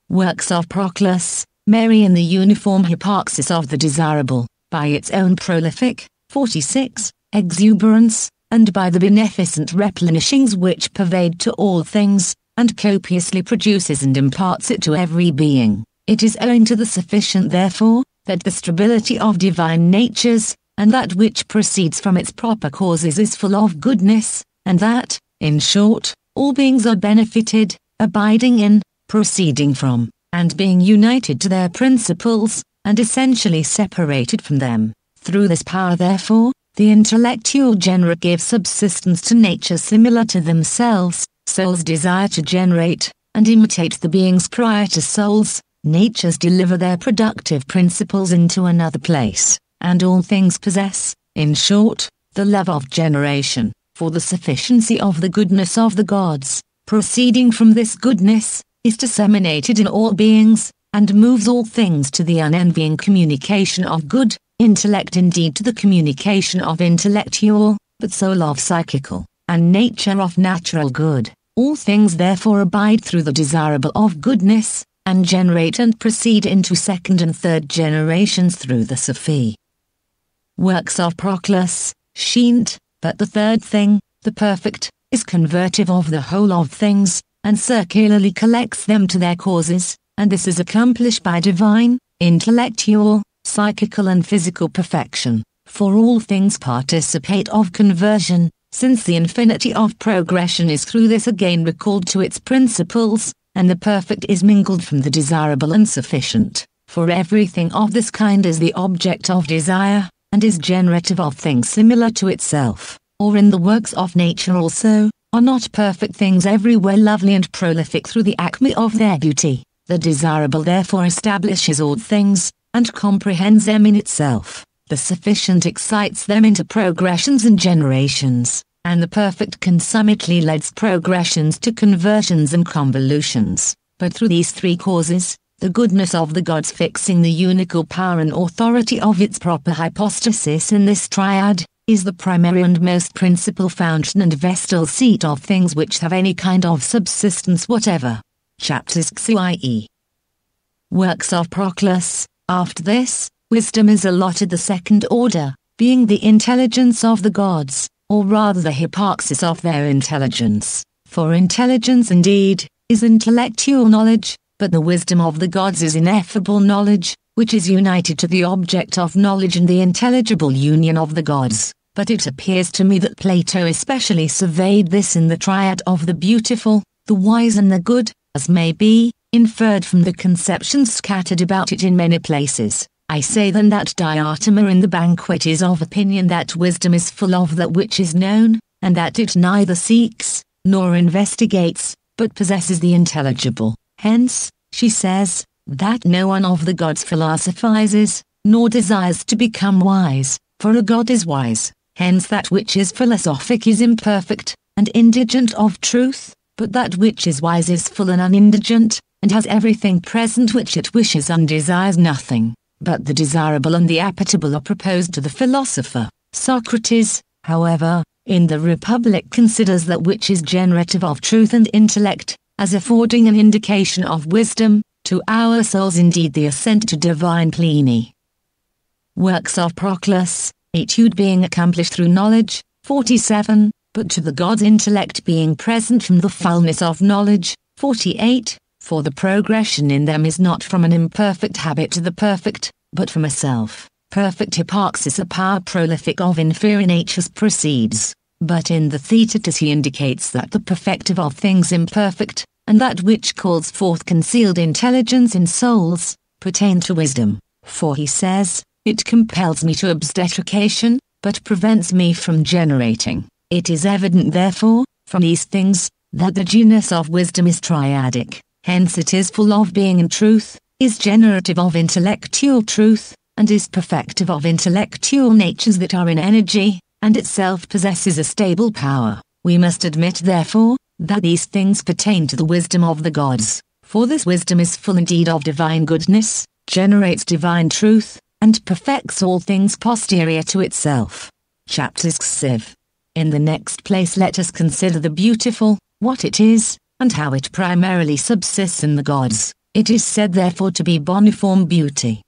Works of Proclus, Mary in the uniform hyparxis of the desirable, by its own prolific, 46, exuberance, and by the beneficent replenishings which pervade to all things, and copiously produces and imparts it to every being. It is owing to the sufficient therefore, that the stability of divine natures, and that which proceeds from its proper causes is full of goodness, and that, in short, all beings are benefited, abiding in, proceeding from, and being united to their principles, and essentially separated from them. Through this power therefore, the intellectual genera give subsistence to nature similar to themselves, souls desire to generate, and imitate the beings prior to souls, natures deliver their productive principles into another place and all things possess, in short, the love of generation, for the sufficiency of the goodness of the gods, proceeding from this goodness, is disseminated in all beings, and moves all things to the unenvying communication of good, intellect indeed to the communication of intellectual, but soul of psychical, and nature of natural good. All things therefore abide through the desirable of goodness, and generate and proceed into second and third generations through the Sophi works of Proclus, Shint, but the third thing, the perfect, is convertive of the whole of things, and circularly collects them to their causes, and this is accomplished by divine, intellectual, psychical and physical perfection, for all things participate of conversion, since the infinity of progression is through this again recalled to its principles, and the perfect is mingled from the desirable and sufficient, for everything of this kind is the object of desire, and is generative of things similar to itself, or in the works of nature also, are not perfect things everywhere lovely and prolific through the acme of their beauty. The desirable therefore establishes all things, and comprehends them in itself. The sufficient excites them into progressions and generations, and the perfect consummately leads progressions to conversions and convolutions. But through these three causes, the goodness of the gods fixing the unical power and authority of its proper hypostasis in this triad, is the primary and most principal fountain and vestal seat of things which have any kind of subsistence whatever. Chapters XIE. Works of Proclus. After this, wisdom is allotted the second order, being the intelligence of the gods, or rather the hyparxis of their intelligence. For intelligence indeed, is intellectual knowledge, but the wisdom of the gods is ineffable knowledge, which is united to the object of knowledge and the intelligible union of the gods. But it appears to me that Plato especially surveyed this in the triad of the beautiful, the wise and the good, as may be, inferred from the conceptions scattered about it in many places. I say then that Diotima in the banquet is of opinion that wisdom is full of that which is known, and that it neither seeks, nor investigates, but possesses the intelligible. Hence, she says, that no one of the gods philosophizes, nor desires to become wise, for a god is wise. Hence that which is philosophic is imperfect, and indigent of truth, but that which is wise is full and unindigent, and has everything present which it wishes and desires nothing. But the desirable and the appetible are proposed to the philosopher. Socrates, however, in the Republic considers that which is generative of truth and intellect, as affording an indication of wisdom, to our souls indeed the ascent to divine Pliny. Works of Proclus, etude being accomplished through knowledge, 47, but to the gods intellect being present from the fullness of knowledge, 48, for the progression in them is not from an imperfect habit to the perfect, but from a self. Perfect hyparxis a power prolific of inferior natures proceeds. But in the Theaetetus he indicates that the perfective of things imperfect, and that which calls forth concealed intelligence in souls, pertain to wisdom. For he says, it compels me to obstetrication, but prevents me from generating. It is evident therefore, from these things, that the genus of wisdom is triadic. Hence it is full of being and truth, is generative of intellectual truth, and is perfective of intellectual natures that are in energy, and itself possesses a stable power. We must admit therefore, that these things pertain to the wisdom of the gods, for this wisdom is full indeed of divine goodness, generates divine truth, and perfects all things posterior to itself. Chapter Xiv. In the next place let us consider the beautiful, what it is, and how it primarily subsists in the gods. It is said therefore to be boniform beauty.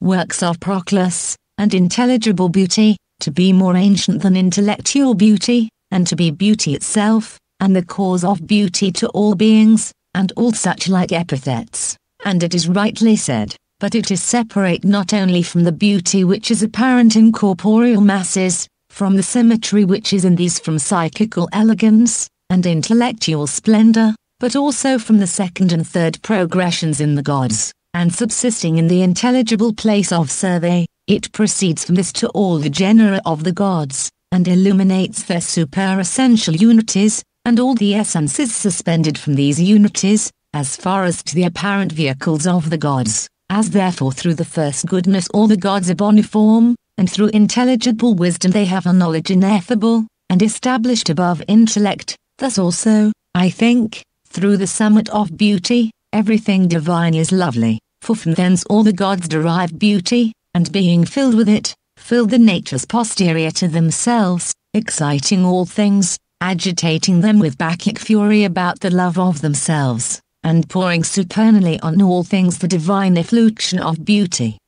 Works of Proclus, and intelligible beauty, to be more ancient than intellectual beauty, and to be beauty itself, and the cause of beauty to all beings, and all such like epithets. And it is rightly said, but it is separate not only from the beauty which is apparent in corporeal masses, from the symmetry which is in these from psychical elegance, and intellectual splendor, but also from the second and third progressions in the gods, and subsisting in the intelligible place of survey, it proceeds from this to all the genera of the gods, and illuminates their super-essential unities, and all the essences suspended from these unities, as far as to the apparent vehicles of the gods, as therefore through the first goodness all the gods are boniform, and through intelligible wisdom they have a knowledge ineffable, and established above intellect, Thus also, I think, through the summit of beauty, everything divine is lovely, for from thence all the gods derive beauty, and being filled with it, filled the natures posterior to themselves, exciting all things, agitating them with Bacchic fury about the love of themselves, and pouring supernally on all things the divine effluxion of beauty.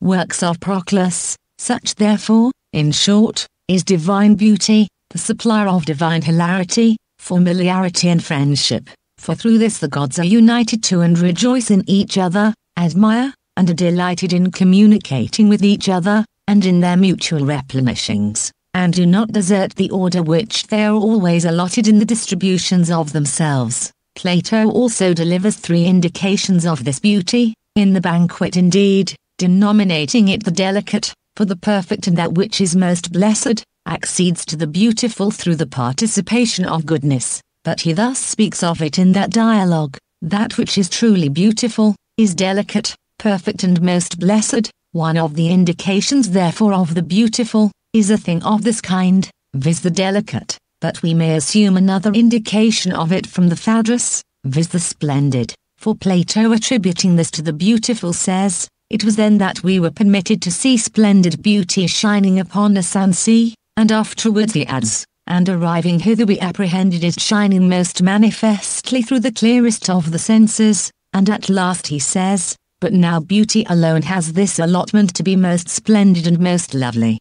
Works of Proclus, such therefore, in short, is divine beauty, the supplier of divine hilarity, familiarity and friendship, for through this the gods are united to and rejoice in each other, admire, and are delighted in communicating with each other, and in their mutual replenishings, and do not desert the order which they are always allotted in the distributions of themselves. Plato also delivers three indications of this beauty, in the banquet indeed, denominating it the delicate, for the perfect and that which is most blessed, accedes to the beautiful through the participation of goodness, but he thus speaks of it in that dialogue, that which is truly beautiful, is delicate, perfect and most blessed, one of the indications therefore of the beautiful, is a thing of this kind, viz. the delicate, but we may assume another indication of it from the Phaedrus, viz. the splendid, for Plato attributing this to the beautiful says, It was then that we were permitted to see splendid beauty shining upon us and see, and afterwards he adds, and arriving hither we apprehended it shining most manifestly through the clearest of the senses, and at last he says, but now beauty alone has this allotment to be most splendid and most lovely.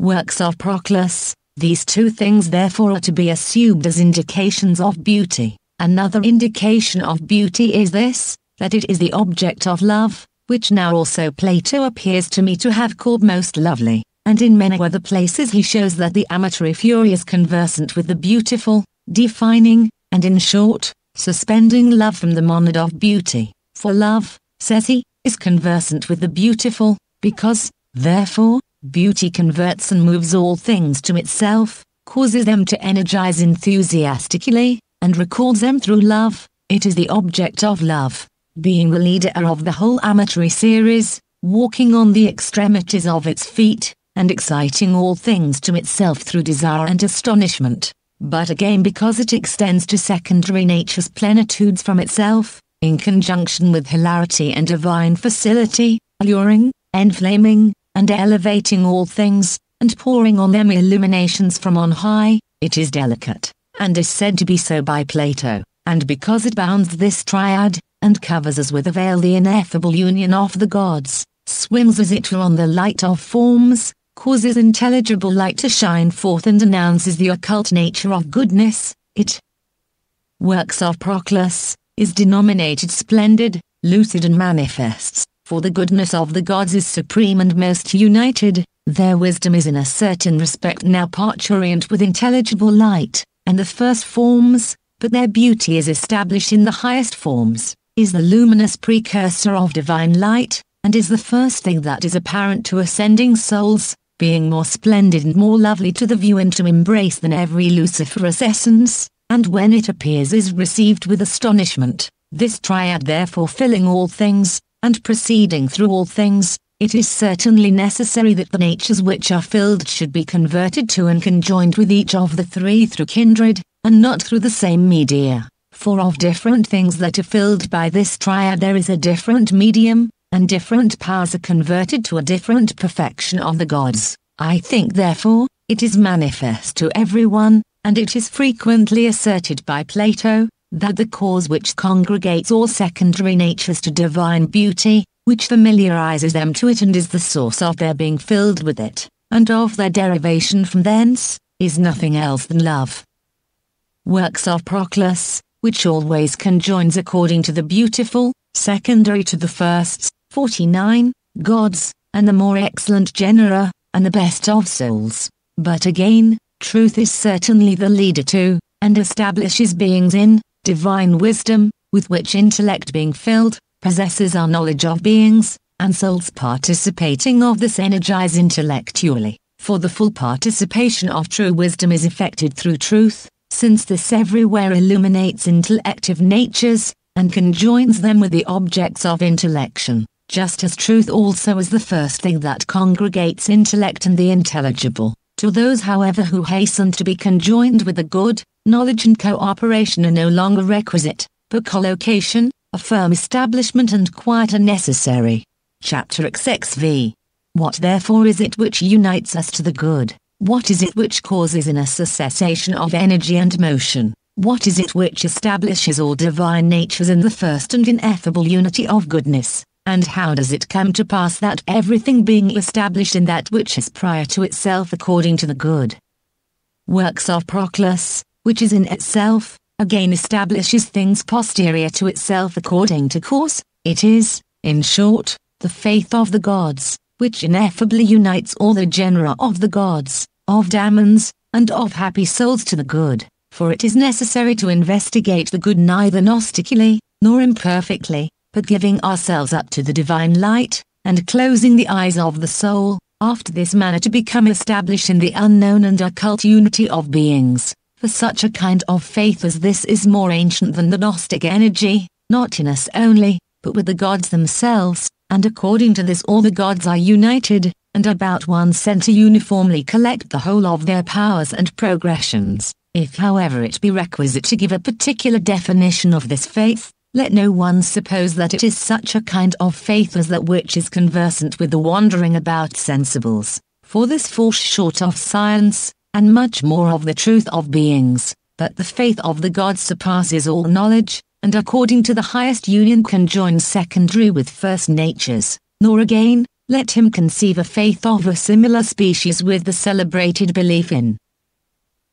Works of Proclus, these two things therefore are to be assumed as indications of beauty. Another indication of beauty is this, that it is the object of love, which now also Plato appears to me to have called most lovely, and in many other places he shows that the amatory fury is conversant with the beautiful, defining, and in short, suspending love from the monad of beauty, for love, says he, is conversant with the beautiful, because, therefore, beauty converts and moves all things to itself, causes them to energize enthusiastically, and records them through love, it is the object of love, being the leader of the whole amatory series, walking on the extremities of its feet, and exciting all things to itself through desire and astonishment, but again because it extends to secondary nature's plenitudes from itself, in conjunction with hilarity and divine facility, alluring, enflaming, and elevating all things, and pouring on them illuminations from on high, it is delicate and is said to be so by Plato, and because it bounds this triad, and covers as with a veil the ineffable union of the gods, swims as it were on the light of forms, causes intelligible light to shine forth and announces the occult nature of goodness, it works of Proclus, is denominated splendid, lucid and manifests, for the goodness of the gods is supreme and most united, their wisdom is in a certain respect now parturient with intelligible light, and the first forms, but their beauty is established in the highest forms, is the luminous precursor of divine light, and is the first thing that is apparent to ascending souls, being more splendid and more lovely to the view and to embrace than every luciferous essence, and when it appears is received with astonishment, this triad therefore filling all things, and proceeding through all things, it is certainly necessary that the natures which are filled should be converted to and conjoined with each of the three through kindred, and not through the same media. For of different things that are filled by this triad there is a different medium, and different powers are converted to a different perfection of the gods. I think therefore, it is manifest to everyone, and it is frequently asserted by Plato, that the cause which congregates all secondary natures to divine beauty, which familiarizes them to it and is the source of their being filled with it, and of their derivation from thence, is nothing else than love. Works of Proclus, which always conjoins according to the beautiful, secondary to the firsts, 49, gods, and the more excellent genera, and the best of souls. But again, truth is certainly the leader to, and establishes beings in, divine wisdom, with which intellect being filled, possesses our knowledge of beings, and souls participating of this energize intellectually, for the full participation of true wisdom is effected through truth, since this everywhere illuminates intellective natures, and conjoins them with the objects of intellection, just as truth also is the first thing that congregates intellect and the intelligible. To those however who hasten to be conjoined with the good, knowledge and cooperation are no longer requisite, but collocation, a firm establishment and quiet are necessary. Chapter XXV. What therefore is it which unites us to the good? What is it which causes in us a cessation of energy and motion? What is it which establishes all divine natures in the first and ineffable unity of goodness? And how does it come to pass that everything being established in that which is prior to itself according to the good? Works of Proclus, which is in itself, again establishes things posterior to itself according to course, it is, in short, the faith of the gods, which ineffably unites all the genera of the gods, of demons, and of happy souls to the good, for it is necessary to investigate the good neither gnostically, nor imperfectly, but giving ourselves up to the divine light, and closing the eyes of the soul, after this manner to become established in the unknown and occult unity of beings, for such a kind of faith as this is more ancient than the Gnostic energy, not in us only, but with the gods themselves, and according to this all the gods are united, and about one center uniformly collect the whole of their powers and progressions. If however it be requisite to give a particular definition of this faith, let no one suppose that it is such a kind of faith as that which is conversant with the wandering about sensibles, for this falls short of science, and much more of the truth of beings, but the faith of the gods surpasses all knowledge, and according to the highest union can join secondary with first natures, nor again, let him conceive a faith of a similar species with the celebrated belief in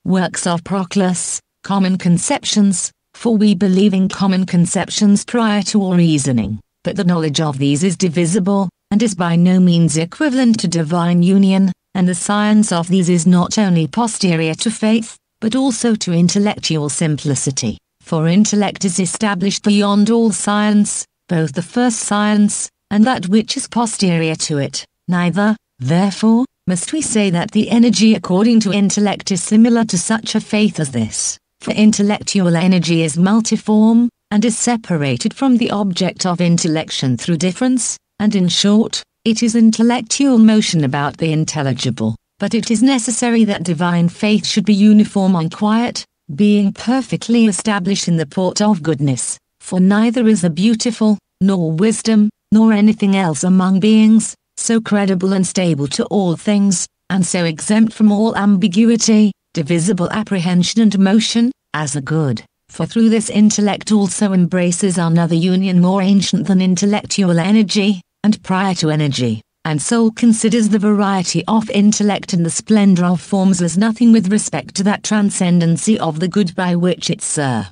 works of Proclus, common conceptions, for we believe in common conceptions prior to all reasoning, but the knowledge of these is divisible, and is by no means equivalent to divine union, and the science of these is not only posterior to faith, but also to intellectual simplicity, for intellect is established beyond all science, both the first science, and that which is posterior to it, neither, therefore, must we say that the energy according to intellect is similar to such a faith as this, for intellectual energy is multiform, and is separated from the object of intellection through difference, and in short, it is intellectual motion about the intelligible, but it is necessary that divine faith should be uniform and quiet, being perfectly established in the port of goodness, for neither is a beautiful, nor wisdom, nor anything else among beings, so credible and stable to all things, and so exempt from all ambiguity, divisible apprehension and motion, as a good. For through this intellect also embraces another union more ancient than intellectual energy, and prior to energy, and soul considers the variety of intellect and the splendor of forms as nothing with respect to that transcendency of the good by which it sir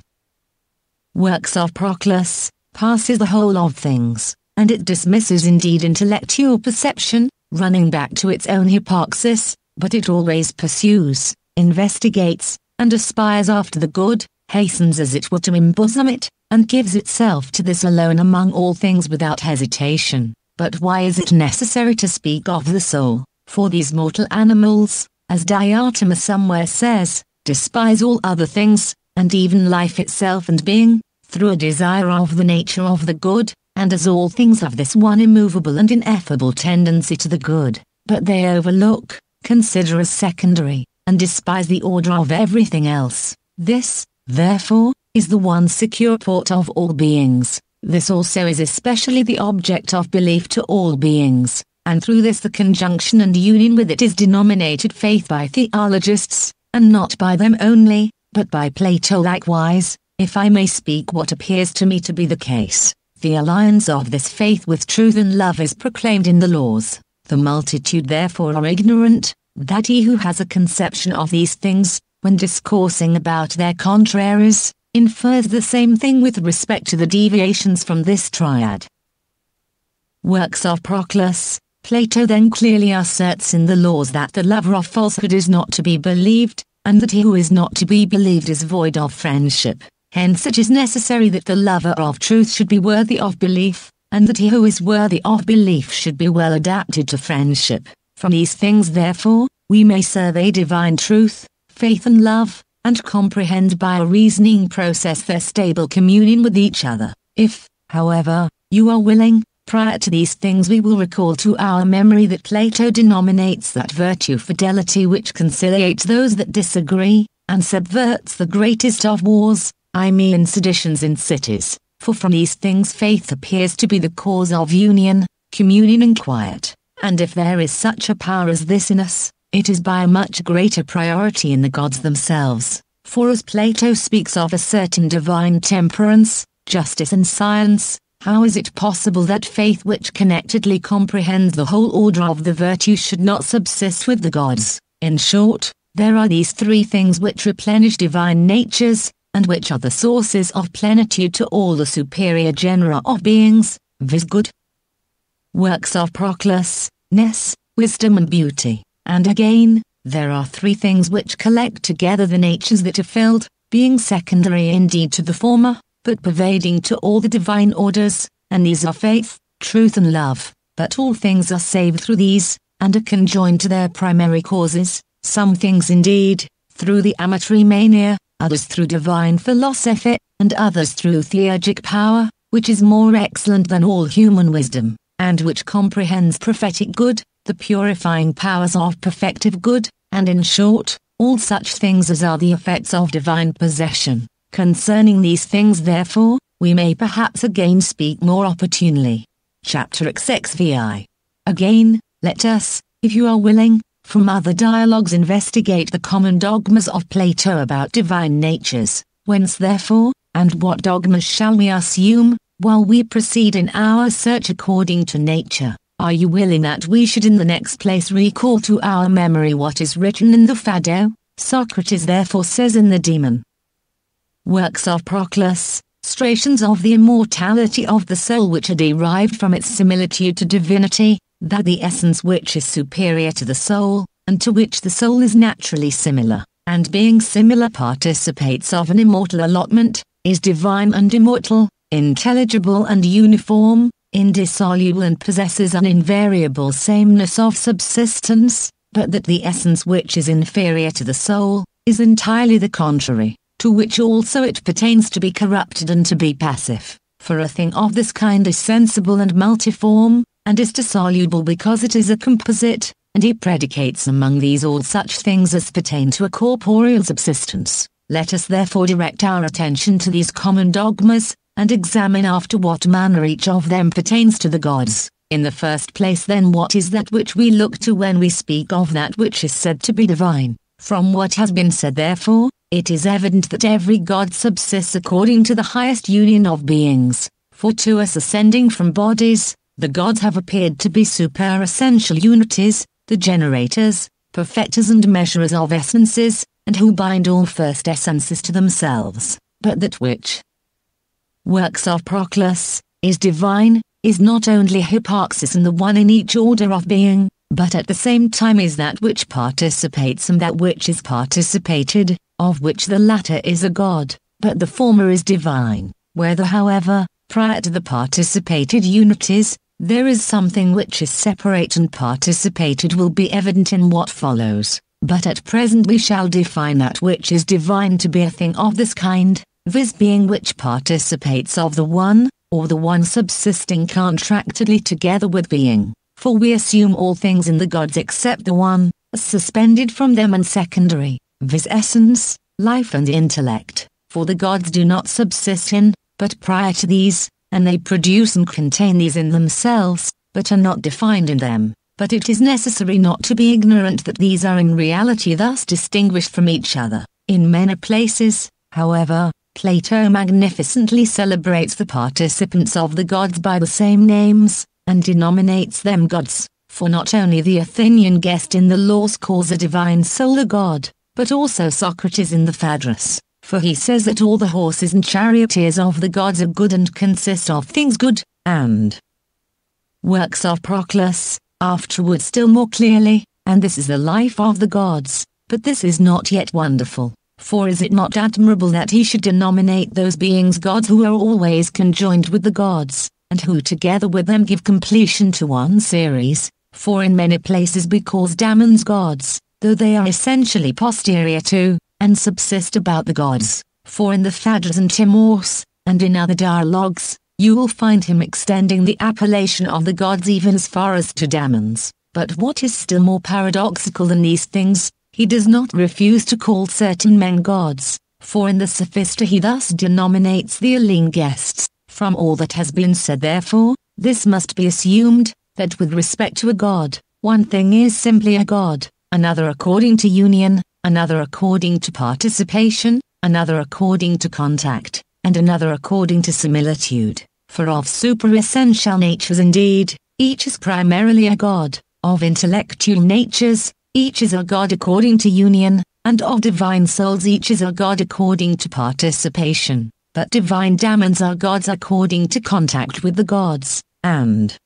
works of Proclus, passes the whole of things and it dismisses indeed intellectual perception, running back to its own hyparxis, but it always pursues, investigates, and aspires after the good, hastens as it were to embosom it, and gives itself to this alone among all things without hesitation. But why is it necessary to speak of the soul? For these mortal animals, as Diotima somewhere says, despise all other things, and even life itself and being, through a desire of the nature of the good, and as all things have this one immovable and ineffable tendency to the good, but they overlook, consider as secondary, and despise the order of everything else. This, therefore, is the one secure port of all beings. This also is especially the object of belief to all beings, and through this the conjunction and union with it is denominated faith by theologists, and not by them only, but by Plato likewise, if I may speak what appears to me to be the case. The alliance of this faith with truth and love is proclaimed in the laws. The multitude therefore are ignorant, that he who has a conception of these things, when discoursing about their contraries, infers the same thing with respect to the deviations from this triad. Works of Proclus, Plato then clearly asserts in the laws that the lover of falsehood is not to be believed, and that he who is not to be believed is void of friendship. Hence it is necessary that the lover of truth should be worthy of belief, and that he who is worthy of belief should be well adapted to friendship. From these things therefore, we may survey divine truth, faith and love, and comprehend by a reasoning process their stable communion with each other. If, however, you are willing, prior to these things we will recall to our memory that Plato denominates that virtue fidelity which conciliates those that disagree, and subverts the greatest of wars, I mean seditions in cities, for from these things faith appears to be the cause of union, communion and quiet, and if there is such a power as this in us, it is by a much greater priority in the gods themselves, for as Plato speaks of a certain divine temperance, justice and science, how is it possible that faith which connectedly comprehends the whole order of the virtues should not subsist with the gods? In short, there are these three things which replenish divine natures, and which are the sources of plenitude to all the superior genera of beings, viz. good works of Proclus, wisdom and beauty. And again, there are three things which collect together the natures that are filled, being secondary indeed to the former, but pervading to all the divine orders, and these are faith, truth and love, but all things are saved through these, and are conjoined to their primary causes, some things indeed, through the amatory mania, others through divine philosophy, and others through theurgic power, which is more excellent than all human wisdom, and which comprehends prophetic good, the purifying powers of perfective good, and in short, all such things as are the effects of divine possession. Concerning these things therefore, we may perhaps again speak more opportunely. Chapter XXVI. Again, let us, if you are willing, from other dialogues investigate the common dogmas of Plato about divine natures. Whence therefore, and what dogmas shall we assume, while we proceed in our search according to nature? Are you willing that we should in the next place recall to our memory what is written in the Phaedo? Socrates therefore says in the Demon. Works of Proclus, strations of the immortality of the soul which are derived from its similitude to divinity, that the essence which is superior to the soul, and to which the soul is naturally similar, and being similar participates of an immortal allotment, is divine and immortal, intelligible and uniform, indissoluble and possesses an invariable sameness of subsistence, but that the essence which is inferior to the soul, is entirely the contrary, to which also it pertains to be corrupted and to be passive. For a thing of this kind is sensible and multiform, and is dissoluble because it is a composite, and he predicates among these all such things as pertain to a corporeal subsistence. Let us therefore direct our attention to these common dogmas, and examine after what manner each of them pertains to the gods. In the first place then what is that which we look to when we speak of that which is said to be divine? From what has been said therefore, it is evident that every god subsists according to the highest union of beings, for to us ascending from bodies, the gods have appeared to be superessential unities, the generators, perfecters and measurers of essences, and who bind all first essences to themselves, but that which works of Proclus, is divine, is not only hyparxis and the one in each order of being, but at the same time is that which participates and that which is participated, of which the latter is a god, but the former is divine, whether however, prior to the participated unities, there is something which is separate and participated will be evident in what follows, but at present we shall define that which is divine to be a thing of this kind, viz. being which participates of the one, or the one subsisting contractedly together with being, for we assume all things in the gods except the one, suspended from them and secondary, viz. essence, life and intellect, for the gods do not subsist in, but prior to these, and they produce and contain these in themselves, but are not defined in them. But it is necessary not to be ignorant that these are in reality thus distinguished from each other. In many places, however, Plato magnificently celebrates the participants of the gods by the same names, and denominates them gods, for not only the Athenian guest in the laws calls a divine soul a god, but also Socrates in the Phaedrus for he says that all the horses and charioteers of the gods are good and consist of things good, and works of Proclus, afterwards still more clearly, and this is the life of the gods, but this is not yet wonderful, for is it not admirable that he should denominate those beings gods who are always conjoined with the gods, and who together with them give completion to one series, for in many places be called Damons gods, though they are essentially posterior to, and subsist about the gods, for in the Phaedrus and Timaeus, and in other dialogues, you will find him extending the appellation of the gods even as far as to Damons. But what is still more paradoxical than these things, he does not refuse to call certain men gods, for in the Sophista he thus denominates the Elean guests. From all that has been said therefore, this must be assumed, that with respect to a god, one thing is simply a god, another according to union, another according to participation, another according to contact, and another according to similitude. For of superessential natures indeed, each is primarily a god, of intellectual natures, each is a god according to union, and of divine souls each is a god according to participation, but divine demons are gods according to contact with the gods, and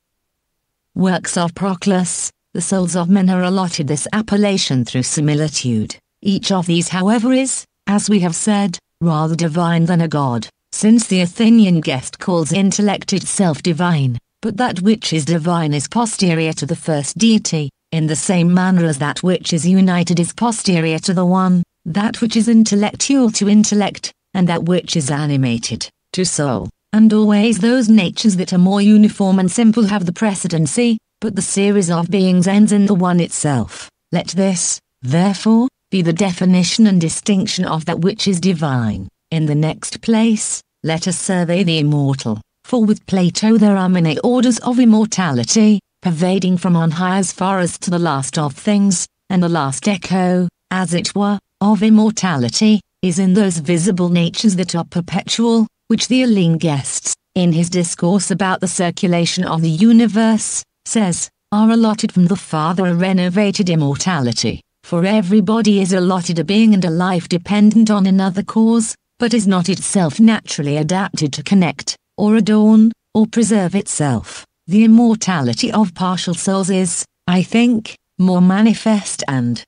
works of Proclus, the souls of men are allotted this appellation through similitude. Each of these however is, as we have said, rather divine than a god, since the Athenian guest calls intellect itself divine, but that which is divine is posterior to the first deity, in the same manner as that which is united is posterior to the one, that which is intellectual to intellect, and that which is animated, to soul, and always those natures that are more uniform and simple have the precedency, but the series of beings ends in the one itself. Let this, therefore, be the definition and distinction of that which is divine. In the next place, let us survey the immortal. For with Plato there are many orders of immortality, pervading from on high as far as to the last of things, and the last echo, as it were, of immortality, is in those visible natures that are perpetual, which the Elean guest, in his discourse about the circulation of the universe, says, are allotted from the Father a renovated immortality, for every body is allotted a being and a life dependent on another cause, but is not itself naturally adapted to connect, or adorn, or preserve itself. The immortality of partial souls is, I think, more manifest and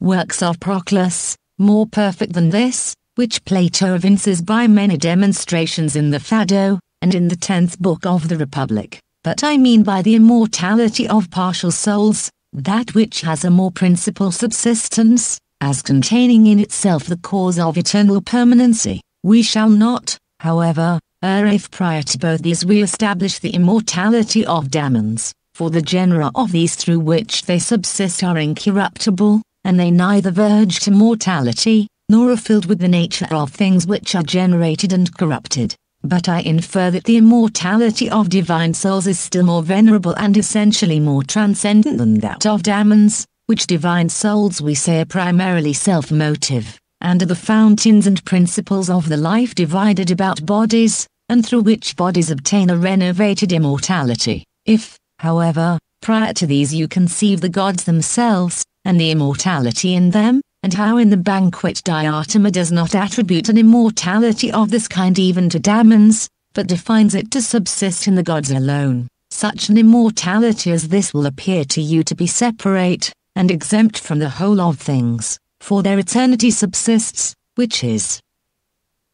works of Proclus, more perfect than this, which Plato evinces by many demonstrations in the Phaedo, and in the tenth book of the Republic. But I mean by the immortality of partial souls, that which has a more principal subsistence, as containing in itself the cause of eternal permanency. We shall not, however, err if prior to both these we establish the immortality of demons, for the genera of these through which they subsist are incorruptible, and they neither verge to mortality, nor are filled with the nature of things which are generated and corrupted. But I infer that the immortality of divine souls is still more venerable and essentially more transcendent than that of demons, which divine souls we say are primarily self-motive, and are the fountains and principles of the life divided about bodies, and through which bodies obtain a renovated immortality. If, however, prior to these you conceive the gods themselves, and the immortality in them, and how in the banquet Diotima does not attribute an immortality of this kind even to demons, but defines it to subsist in the gods alone. Such an immortality as this will appear to you to be separate, and exempt from the whole of things, for their eternity subsists, which is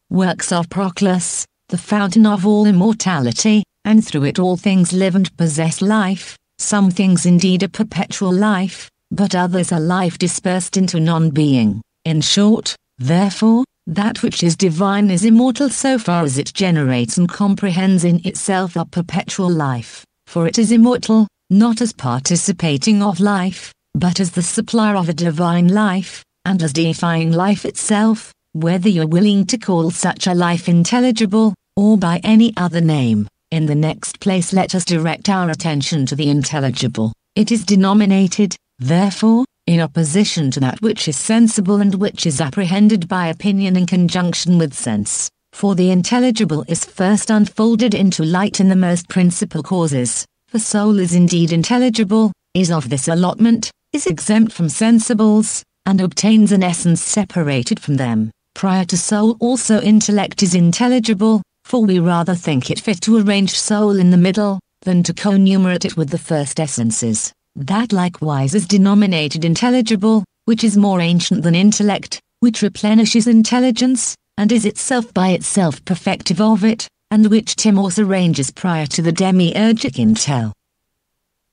works of Proclus, the fountain of all immortality, and through it all things live and possess life, some things indeed a perpetual life, but others a life dispersed into non-being. In short, therefore, that which is divine is immortal so far as it generates and comprehends in itself a perpetual life, for it is immortal, not as participating of life, but as the supplier of a divine life, and as deifying life itself, whether you're willing to call such a life intelligible, or by any other name. In the next place let us direct our attention to the intelligible. It is denominated, Therefore, in opposition to that which is sensible and which is apprehended by opinion in conjunction with sense, for the intelligible is first unfolded into light in the most principal causes, for soul is indeed intelligible, is of this allotment, is exempt from sensibles, and obtains an essence separated from them. Prior to soul also intellect is intelligible, for we rather think it fit to arrange soul in the middle, than to co-numerate it with the first essences. That likewise is denominated intelligible, which is more ancient than intellect, which replenishes intelligence, and is itself by itself perfective of it, and which Timaeus arranges prior to the demiurgic intel.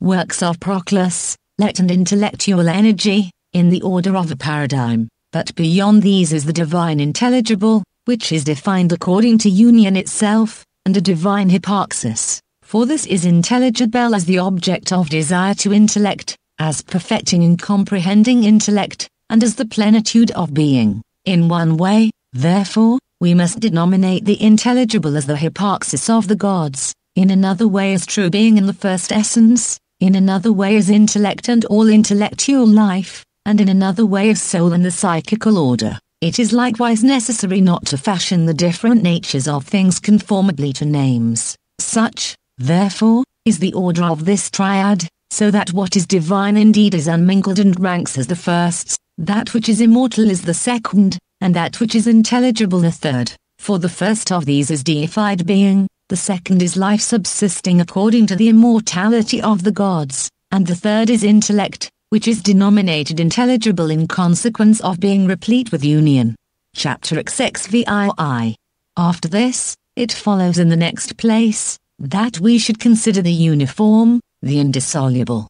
Works of Proclus, let and intellectual energy, in the order of a paradigm, but beyond these is the divine intelligible, which is defined according to union itself, and a divine hyparxis for this is intelligible as the object of desire to intellect, as perfecting and comprehending intellect, and as the plenitude of being. In one way, therefore, we must denominate the intelligible as the hyparxis of the gods, in another way as true being in the first essence, in another way as intellect and all intellectual life, and in another way as soul and the psychical order. It is likewise necessary not to fashion the different natures of things conformably to names. Such, Therefore, is the order of this triad, so that what is divine indeed is unmingled and ranks as the first, that which is immortal is the second, and that which is intelligible the third. For the first of these is deified being, the second is life subsisting according to the immortality of the gods, and the third is intellect, which is denominated intelligible in consequence of being replete with union. Chapter XXVII. After this, it follows in the next place, that we should consider the uniform, the indissoluble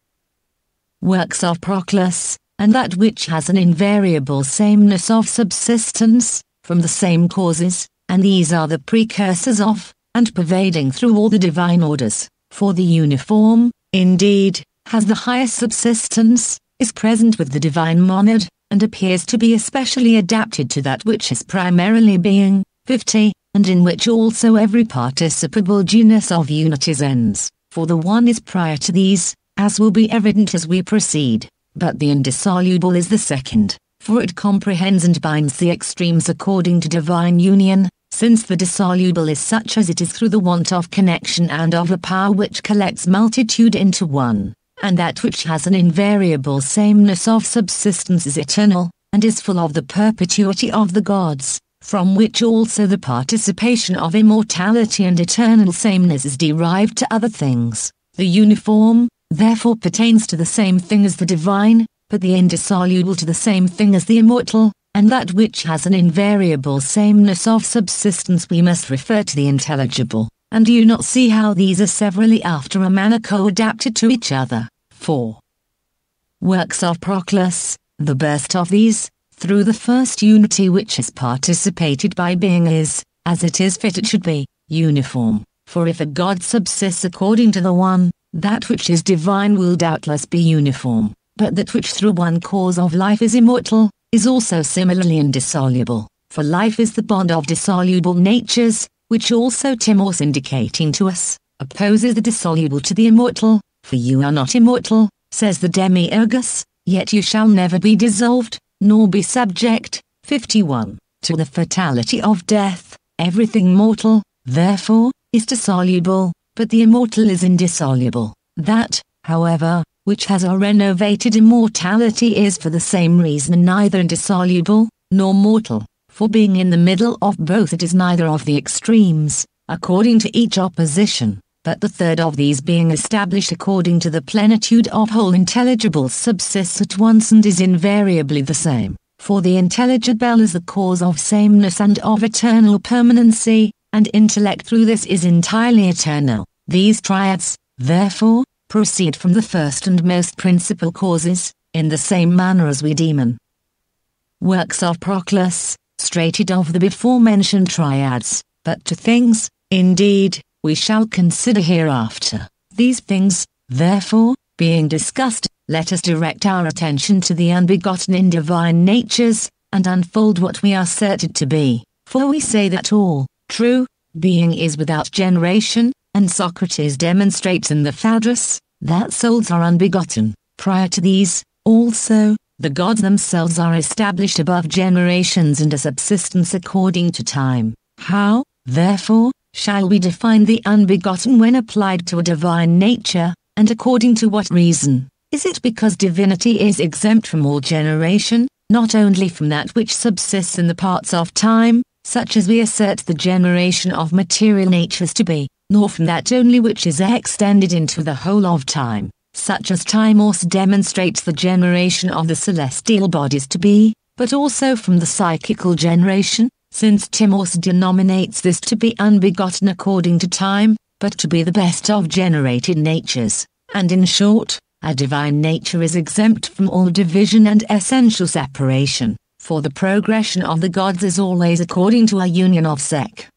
works of Proclus, and that which has an invariable sameness of subsistence, from the same causes, and these are the precursors of, and pervading through all the divine orders, for the uniform, indeed, has the highest subsistence, is present with the divine monad, and appears to be especially adapted to that which is primarily being, 50, and in which also every participable genus of unities ends, for the one is prior to these, as will be evident as we proceed, but the indissoluble is the second, for it comprehends and binds the extremes according to divine union, since the dissoluble is such as it is through the want of connection and of a power which collects multitude into one, and that which has an invariable sameness of subsistence is eternal, and is full of the perpetuity of the gods, from which also the participation of immortality and eternal sameness is derived to other things. The uniform, therefore pertains to the same thing as the divine, but the indissoluble to the same thing as the immortal, and that which has an invariable sameness of subsistence we must refer to the intelligible, and do you not see how these are severally after a manner co-adapted to each other? 4. Works of Proclus, the best of these, through the first unity which is participated by being is, as it is fit it should be, uniform, for if a God subsists according to the one, that which is divine will doubtless be uniform, but that which through one cause of life is immortal, is also similarly indissoluble, for life is the bond of dissoluble natures, which also Timaeus indicating to us, opposes the dissoluble to the immortal, for you are not immortal, says the Demiurgus, yet you shall never be dissolved, nor be subject, 51, to the fatality of death, everything mortal, therefore, is dissoluble, but the immortal is indissoluble. That, however, which has a renovated immortality is for the same reason neither indissoluble, nor mortal, for being in the middle of both it is neither of the extremes, according to each opposition, but the third of these being established according to the plenitude of whole intelligible subsists at once and is invariably the same, for the intelligible is the cause of sameness and of eternal permanency, and intellect through this is entirely eternal. These triads, therefore, proceed from the first and most principal causes, in the same manner as we demon. Works of Proclus, stated of the before mentioned triads, but to things, indeed, we shall consider hereafter. These things, therefore, being discussed, let us direct our attention to the unbegotten in divine natures, and unfold what we are certed to be. For we say that all, true, being is without generation, and Socrates demonstrates in the Phaedrus, that souls are unbegotten. Prior to these, also, the gods themselves are established above generations and a subsistence according to time. How, therefore, shall we define the unbegotten when applied to a divine nature, and according to what reason? Is it because divinity is exempt from all generation, not only from that which subsists in the parts of time, such as we assert the generation of material natures to be, nor from that only which is extended into the whole of time, such as Timaeus demonstrates the generation of the celestial bodies to be, but also from the psychical generation, since Timaeus denominates this to be unbegotten according to time, but to be the best of generated natures, and in short, a divine nature is exempt from all division and essential separation, for the progression of the gods is always according to a union of sec.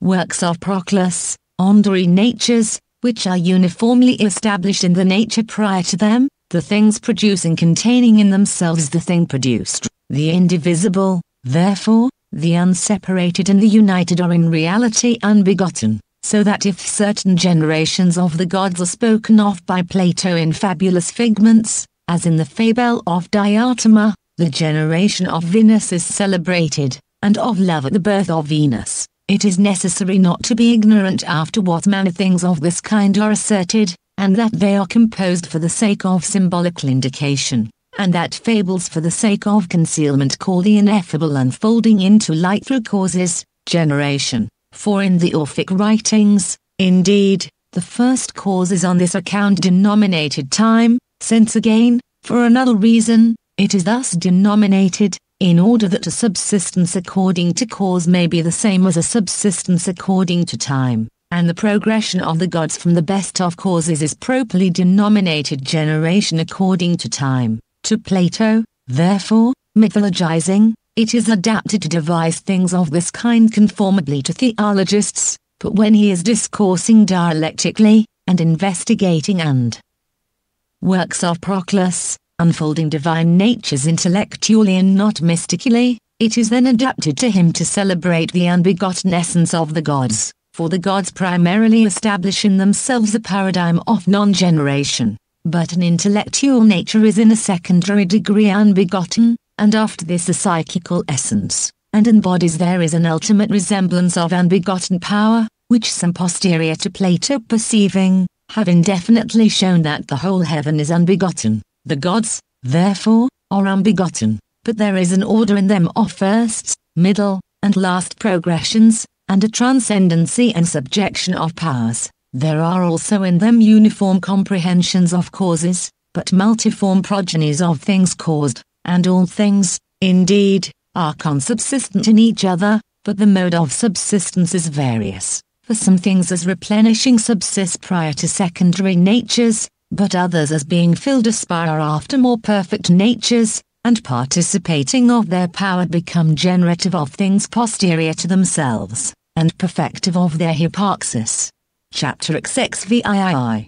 works of Proclus, Ondary natures, which are uniformly established in the nature prior to them, the things producing containing in themselves the thing produced, the indivisible, therefore, the unseparated and the united are in reality unbegotten, so that if certain generations of the gods are spoken of by Plato in fabulous figments, as in the fable of Diotima, the generation of Venus is celebrated, and of love at the birth of Venus. It is necessary not to be ignorant after what manner things of this kind are asserted, and that they are composed for the sake of symbolical indication, and that fables for the sake of concealment call the ineffable unfolding into light through causes, generation. For in the Orphic writings, indeed, the first cause is on this account denominated time, since again, for another reason, it is thus denominated, in order that a subsistence according to cause may be the same as a subsistence according to time, and the progression of the gods from the best of causes is properly denominated generation according to time. To Plato, therefore, mythologizing, it is adapted to devise things of this kind conformably to theologists, but when he is discoursing dialectically, and investigating and works of Proclus, unfolding divine natures intellectually and not mystically, it is then adapted to him to celebrate the unbegotten essence of the gods, for the gods primarily establish in themselves a paradigm of non-generation. But an intellectual nature is in a secondary degree unbegotten, and after this a psychical essence, and embodies there is an ultimate resemblance of unbegotten power, which some posterior to Plato perceiving, have indefinitely shown that the whole heaven is unbegotten. The gods, therefore, are unbegotten, but there is an order in them of firsts, middle, and last progressions, and a transcendency and subjection of powers. There are also in them uniform comprehensions of causes, but multiform progenies of things caused, and all things, indeed, are consubsistent in each other, but the mode of subsistence is various. For some things as replenishing subsist prior to secondary natures, but others as being filled aspire after more perfect natures, and participating of their power become generative of things posterior to themselves, and perfective of their hyparxis. Chapter XXVII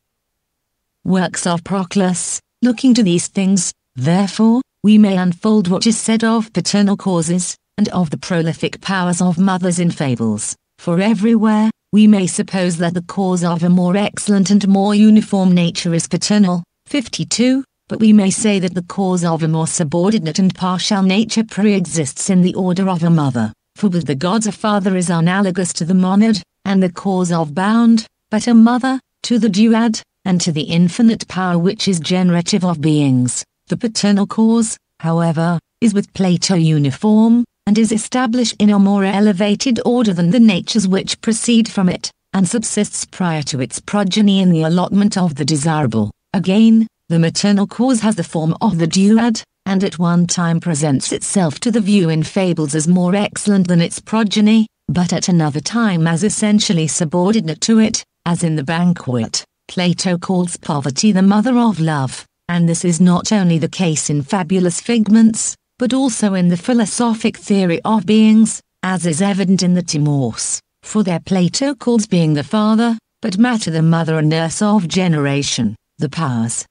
Works of Proclus, looking to these things, therefore, we may unfold what is said of paternal causes, and of the prolific powers of mothers in fables, for everywhere, we may suppose that the cause of a more excellent and more uniform nature is paternal, 52, but we may say that the cause of a more subordinate and partial nature pre-exists in the order of a mother, for with the gods a father is analogous to the monad, and the cause of bound, but a mother, to the duad, and to the infinite power which is generative of beings. The paternal cause, however, is with Plato uniform, and is established in a more elevated order than the natures which proceed from it, and subsists prior to its progeny in the allotment of the desirable. Again, the maternal cause has the form of the duad, and at one time presents itself to the view in fables as more excellent than its progeny, but at another time as essentially subordinate to it, as in the banquet. Plato calls poverty the mother of love, and this is not only the case in fabulous figments, but also in the philosophic theory of beings, as is evident in the Timaeus, for there Plato calls being the father, but matter the mother and nurse of generation, the powers.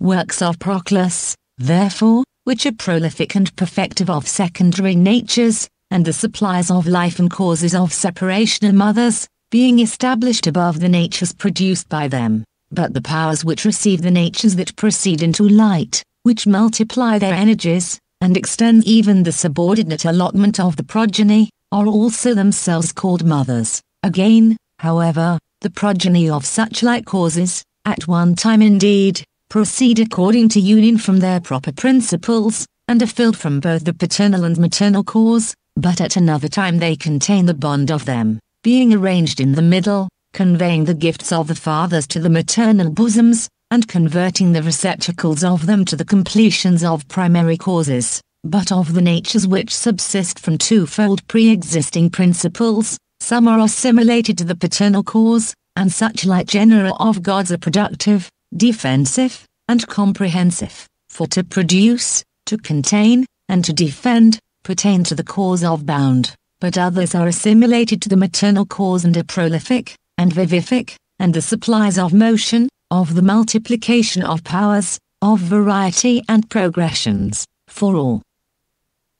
Works of Proclus, therefore, which are prolific and perfective of secondary natures, and the supplies of life and causes of separation of mothers, being established above the natures produced by them, but the powers which receive the natures that proceed into light, which multiply their energies, and extend even the subordinate allotment of the progeny, are also themselves called mothers. Again, however, the progeny of such like causes, at one time indeed, proceed according to union from their proper principles, and are filled from both the paternal and maternal cause, but at another time they contain the bond of them, being arranged in the middle, conveying the gifts of the fathers to the maternal bosoms, and converting the receptacles of them to the completions of primary causes, but of the natures which subsist from twofold pre-existing principles, some are assimilated to the paternal cause, and such like genera of gods are productive, defensive, and comprehensive, for to produce, to contain, and to defend, pertain to the cause of bound, but others are assimilated to the maternal cause and are prolific, and vivific, and the supplies of motion, of the multiplication of powers, of variety and progressions, for all.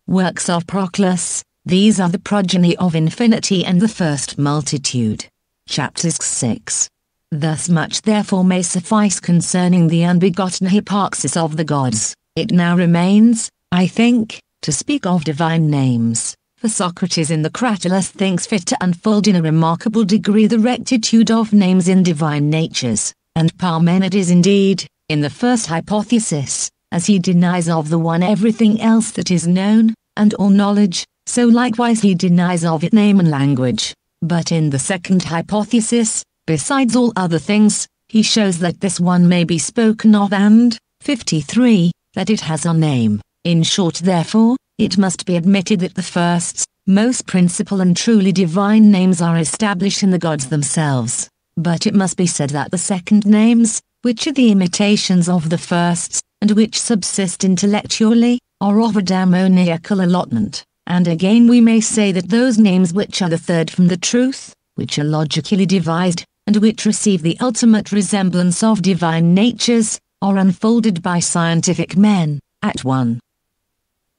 Works of Proclus, these are the progeny of infinity and the first multitude. Chapters 6. Thus much therefore may suffice concerning the unbegotten hyparxis of the gods. It now remains, I think, to speak of divine names. For Socrates in the Cratylus thinks fit to unfold in a remarkable degree the rectitude of names in divine natures and Parmenides indeed, in the first hypothesis, as he denies of the one everything else that is known, and all knowledge, so likewise he denies of it name and language. But in the second hypothesis, besides all other things, he shows that this one may be spoken of and, 53, that it has a name. In short therefore, it must be admitted that the first, most principal and truly divine names are established in the gods themselves. But it must be said that the second names, which are the imitations of the firsts, and which subsist intellectually, are of a demoniacal allotment. And again we may say that those names which are the third from the truth, which are logically devised, and which receive the ultimate resemblance of divine natures, are unfolded by scientific men, at one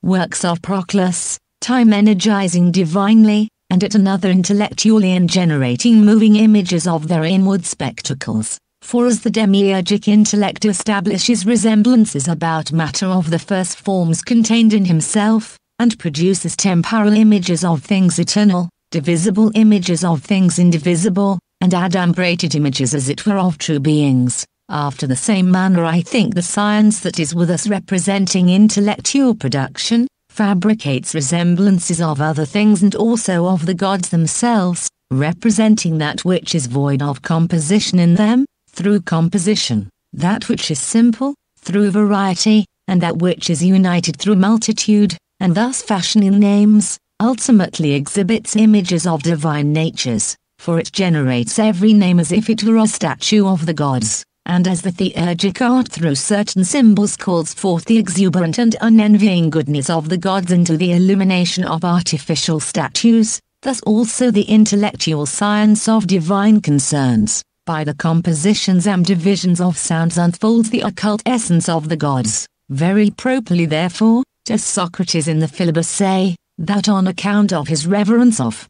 Works of Proclus, time energizing divinely, and at another intellectually and generating moving images of their inward spectacles. For as the demiurgic intellect establishes resemblances about matter of the first forms contained in himself, and produces temporal images of things eternal, divisible images of things indivisible, and adumbrated images as it were of true beings, after the same manner I think the science that is with us representing intellectual production, fabricates resemblances of other things and also of the gods themselves, representing that which is void of composition in them, through composition, that which is simple, through variety, and that which is united through multitude, and thus fashioning names, ultimately exhibits images of divine natures, for it generates every name as if it were a statue of the gods, and as the theurgic art through certain symbols calls forth the exuberant and unenvying goodness of the gods into the illumination of artificial statues, thus also the intellectual science of divine concerns by the compositions and divisions of sounds unfolds the occult essence of the gods. Very properly therefore, does Socrates in the Philebus say, that on account of his reverence of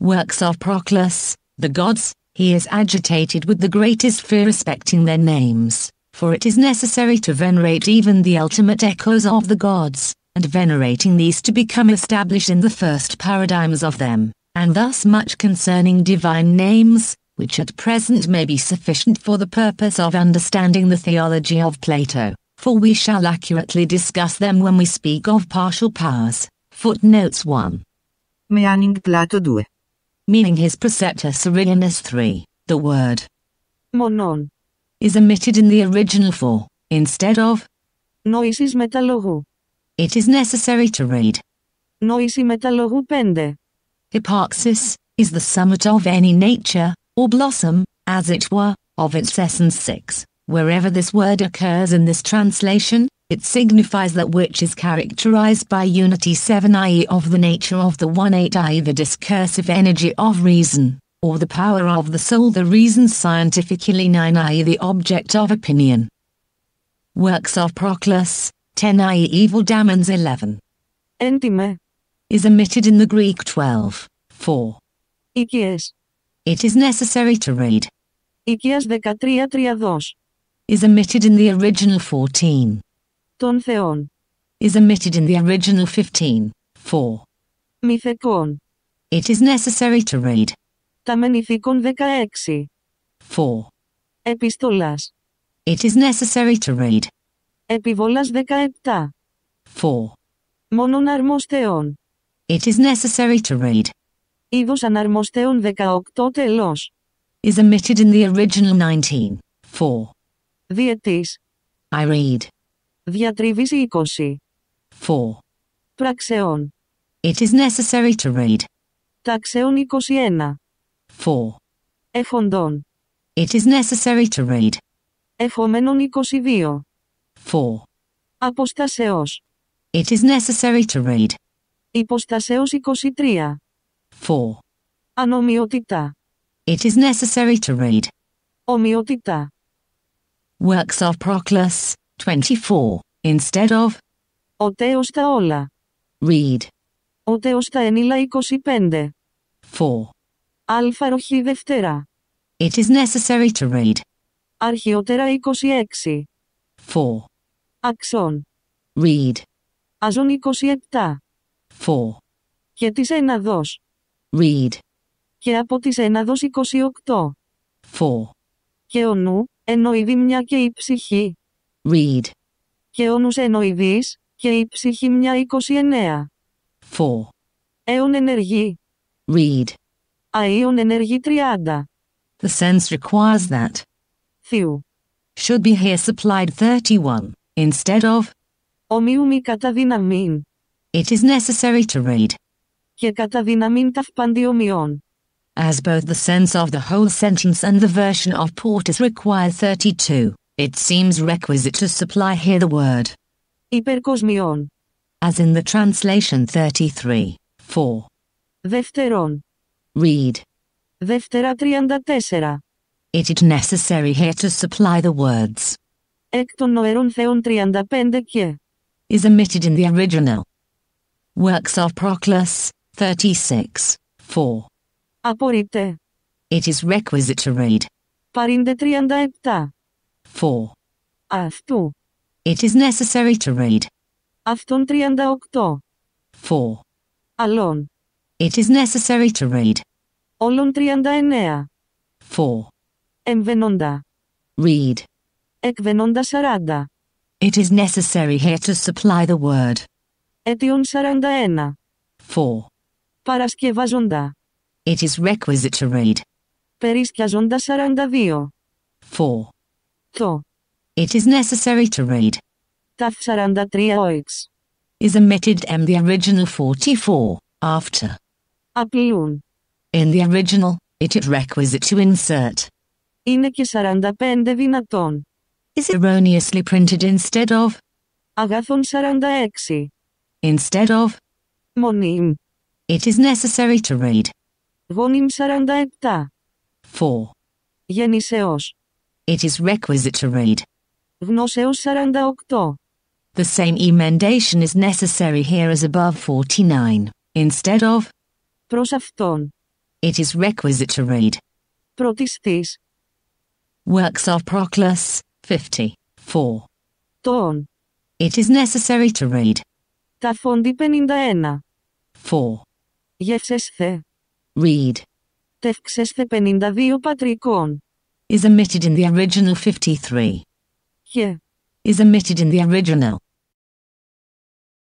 works of Proclus, the gods, he is agitated with the greatest fear respecting their names, for it is necessary to venerate even the ultimate echoes of the gods, and venerating these to become established in the first paradigms of them, and thus much concerning divine names, which at present may be sufficient for the purpose of understanding the theology of Plato, for we shall accurately discuss them when we speak of partial powers. Footnotes 1. Meaning Plato 2 meaning his preceptor Syrianus III, the word monon is omitted in the original for, instead of noisis metalogou. It is necessary to read noisi metalogou pende. Hyparxis is the summit of any nature, or blossom, as it were, of its essence six. Wherever this word occurs in this translation, it signifies that which is characterized by unity 7 i.e. of the nature of the one 8 i.e. the discursive energy of reason, or the power of the soul the reason scientifically 9 i.e. the object of opinion. Works of Proclus, 10 i.e. Evil Damons 11, Έντιμε. is omitted in the Greek 12, 4. Οικίες. It is necessary to read, Οικίας 13 τριαδός. is omitted in the original 14, Των θεών. is omitted in the original 15, 4. Μυθεκών. It is necessary to read, Τα μενηθήκων 16. 4. Επιστολάς. It is necessary to read, Επιβολάς 17. 4. Μόνον αρμοστεών. It is necessary to read, Είδος αναρμοστέων 18 τελώς. is omitted in the original 19, 4. Διετής. I read, Διατριβής 20. 4. Πραξεών. It is necessary to read, Ταξεών 21. 4. Εφοντών. It is necessary to read, Εφομενών 22. 4. Αποστασεώς. It is necessary to read, Υποστασεώς 23. 4. Ανομοιότητα. It is necessary to read, Ομοιότητα. Works of Proclus, 24, instead of, Ο τέος τα όλα. read, Ο τέος τα ενήλα 25. 4. Αλφα ροχή Δευτέρα. It is necessary to read, Αρχαιότερα 26. 4. Αξών. Read, Αζών 27. 4. Και της έναδος. Read, Και από της έναδος 28. 4. Και ο νου, εννοηδή μια και η ψυχή. Read, Και ο νους εννοηδής, και η ψυχή μια 29. 4. Έων ενεργή. Read. Αΐων ενεργή 30. The sense requires that. Θείου. Should be here supplied 31, instead of, Ομοίου μη κατά δυναμήν. it is necessary to read, Και κατά δυναμήν ταυπάντι ομοιών. as both the sense of the whole sentence and the version of Portus require 32. It seems requisite to supply here the word, Υπερκοσμιών. as in the translation 33, 4. Δευτερών. Read. Δευτέρα 34. It is necessary here to supply the words, Εκ των νοερών θεών 35 και. is omitted in the original. Works of Proclus, 36, 4. Απορείτε. It is requisite to read. Παρήντε 37. 4. Αυτού. It is necessary to read. Αυτόν 38. 4. Αλλών. It is necessary to read. Όλων 39. 4. Εμβαίνοντα. Read. Εκβαίνοντα 40. It is necessary here to supply the word. Αιτιών 41. 4. Παρασκευάζοντα. It is requisite to read. Περισκιάζοντα 42. 4. Το. It is necessary to read. Ταφ 43 οίξ. Is omitted and the original 44, after. Απειλούν. In the original, it is requisite to insert. Είναι και 45 δυνατόν. Is erroneously printed instead of. Αγαθόν 46. Instead of. Μονίμ. It is necessary to read. Γονίμ 47. 4. Γεννησεώς. It is requisite to read. Γνώσεως 48. The same emendation is necessary here as above 49. Instead of. Προς αυτόν. It is requisite to read. Πρωτιστής. Works of Proclus, 50. 4. Τον. It is necessary to read. Τα φόντι 51. 4. Γευσεσθε. Read. Τευξεσθε 52 πατρικών. is omitted in the original 53. Here is omitted in the original.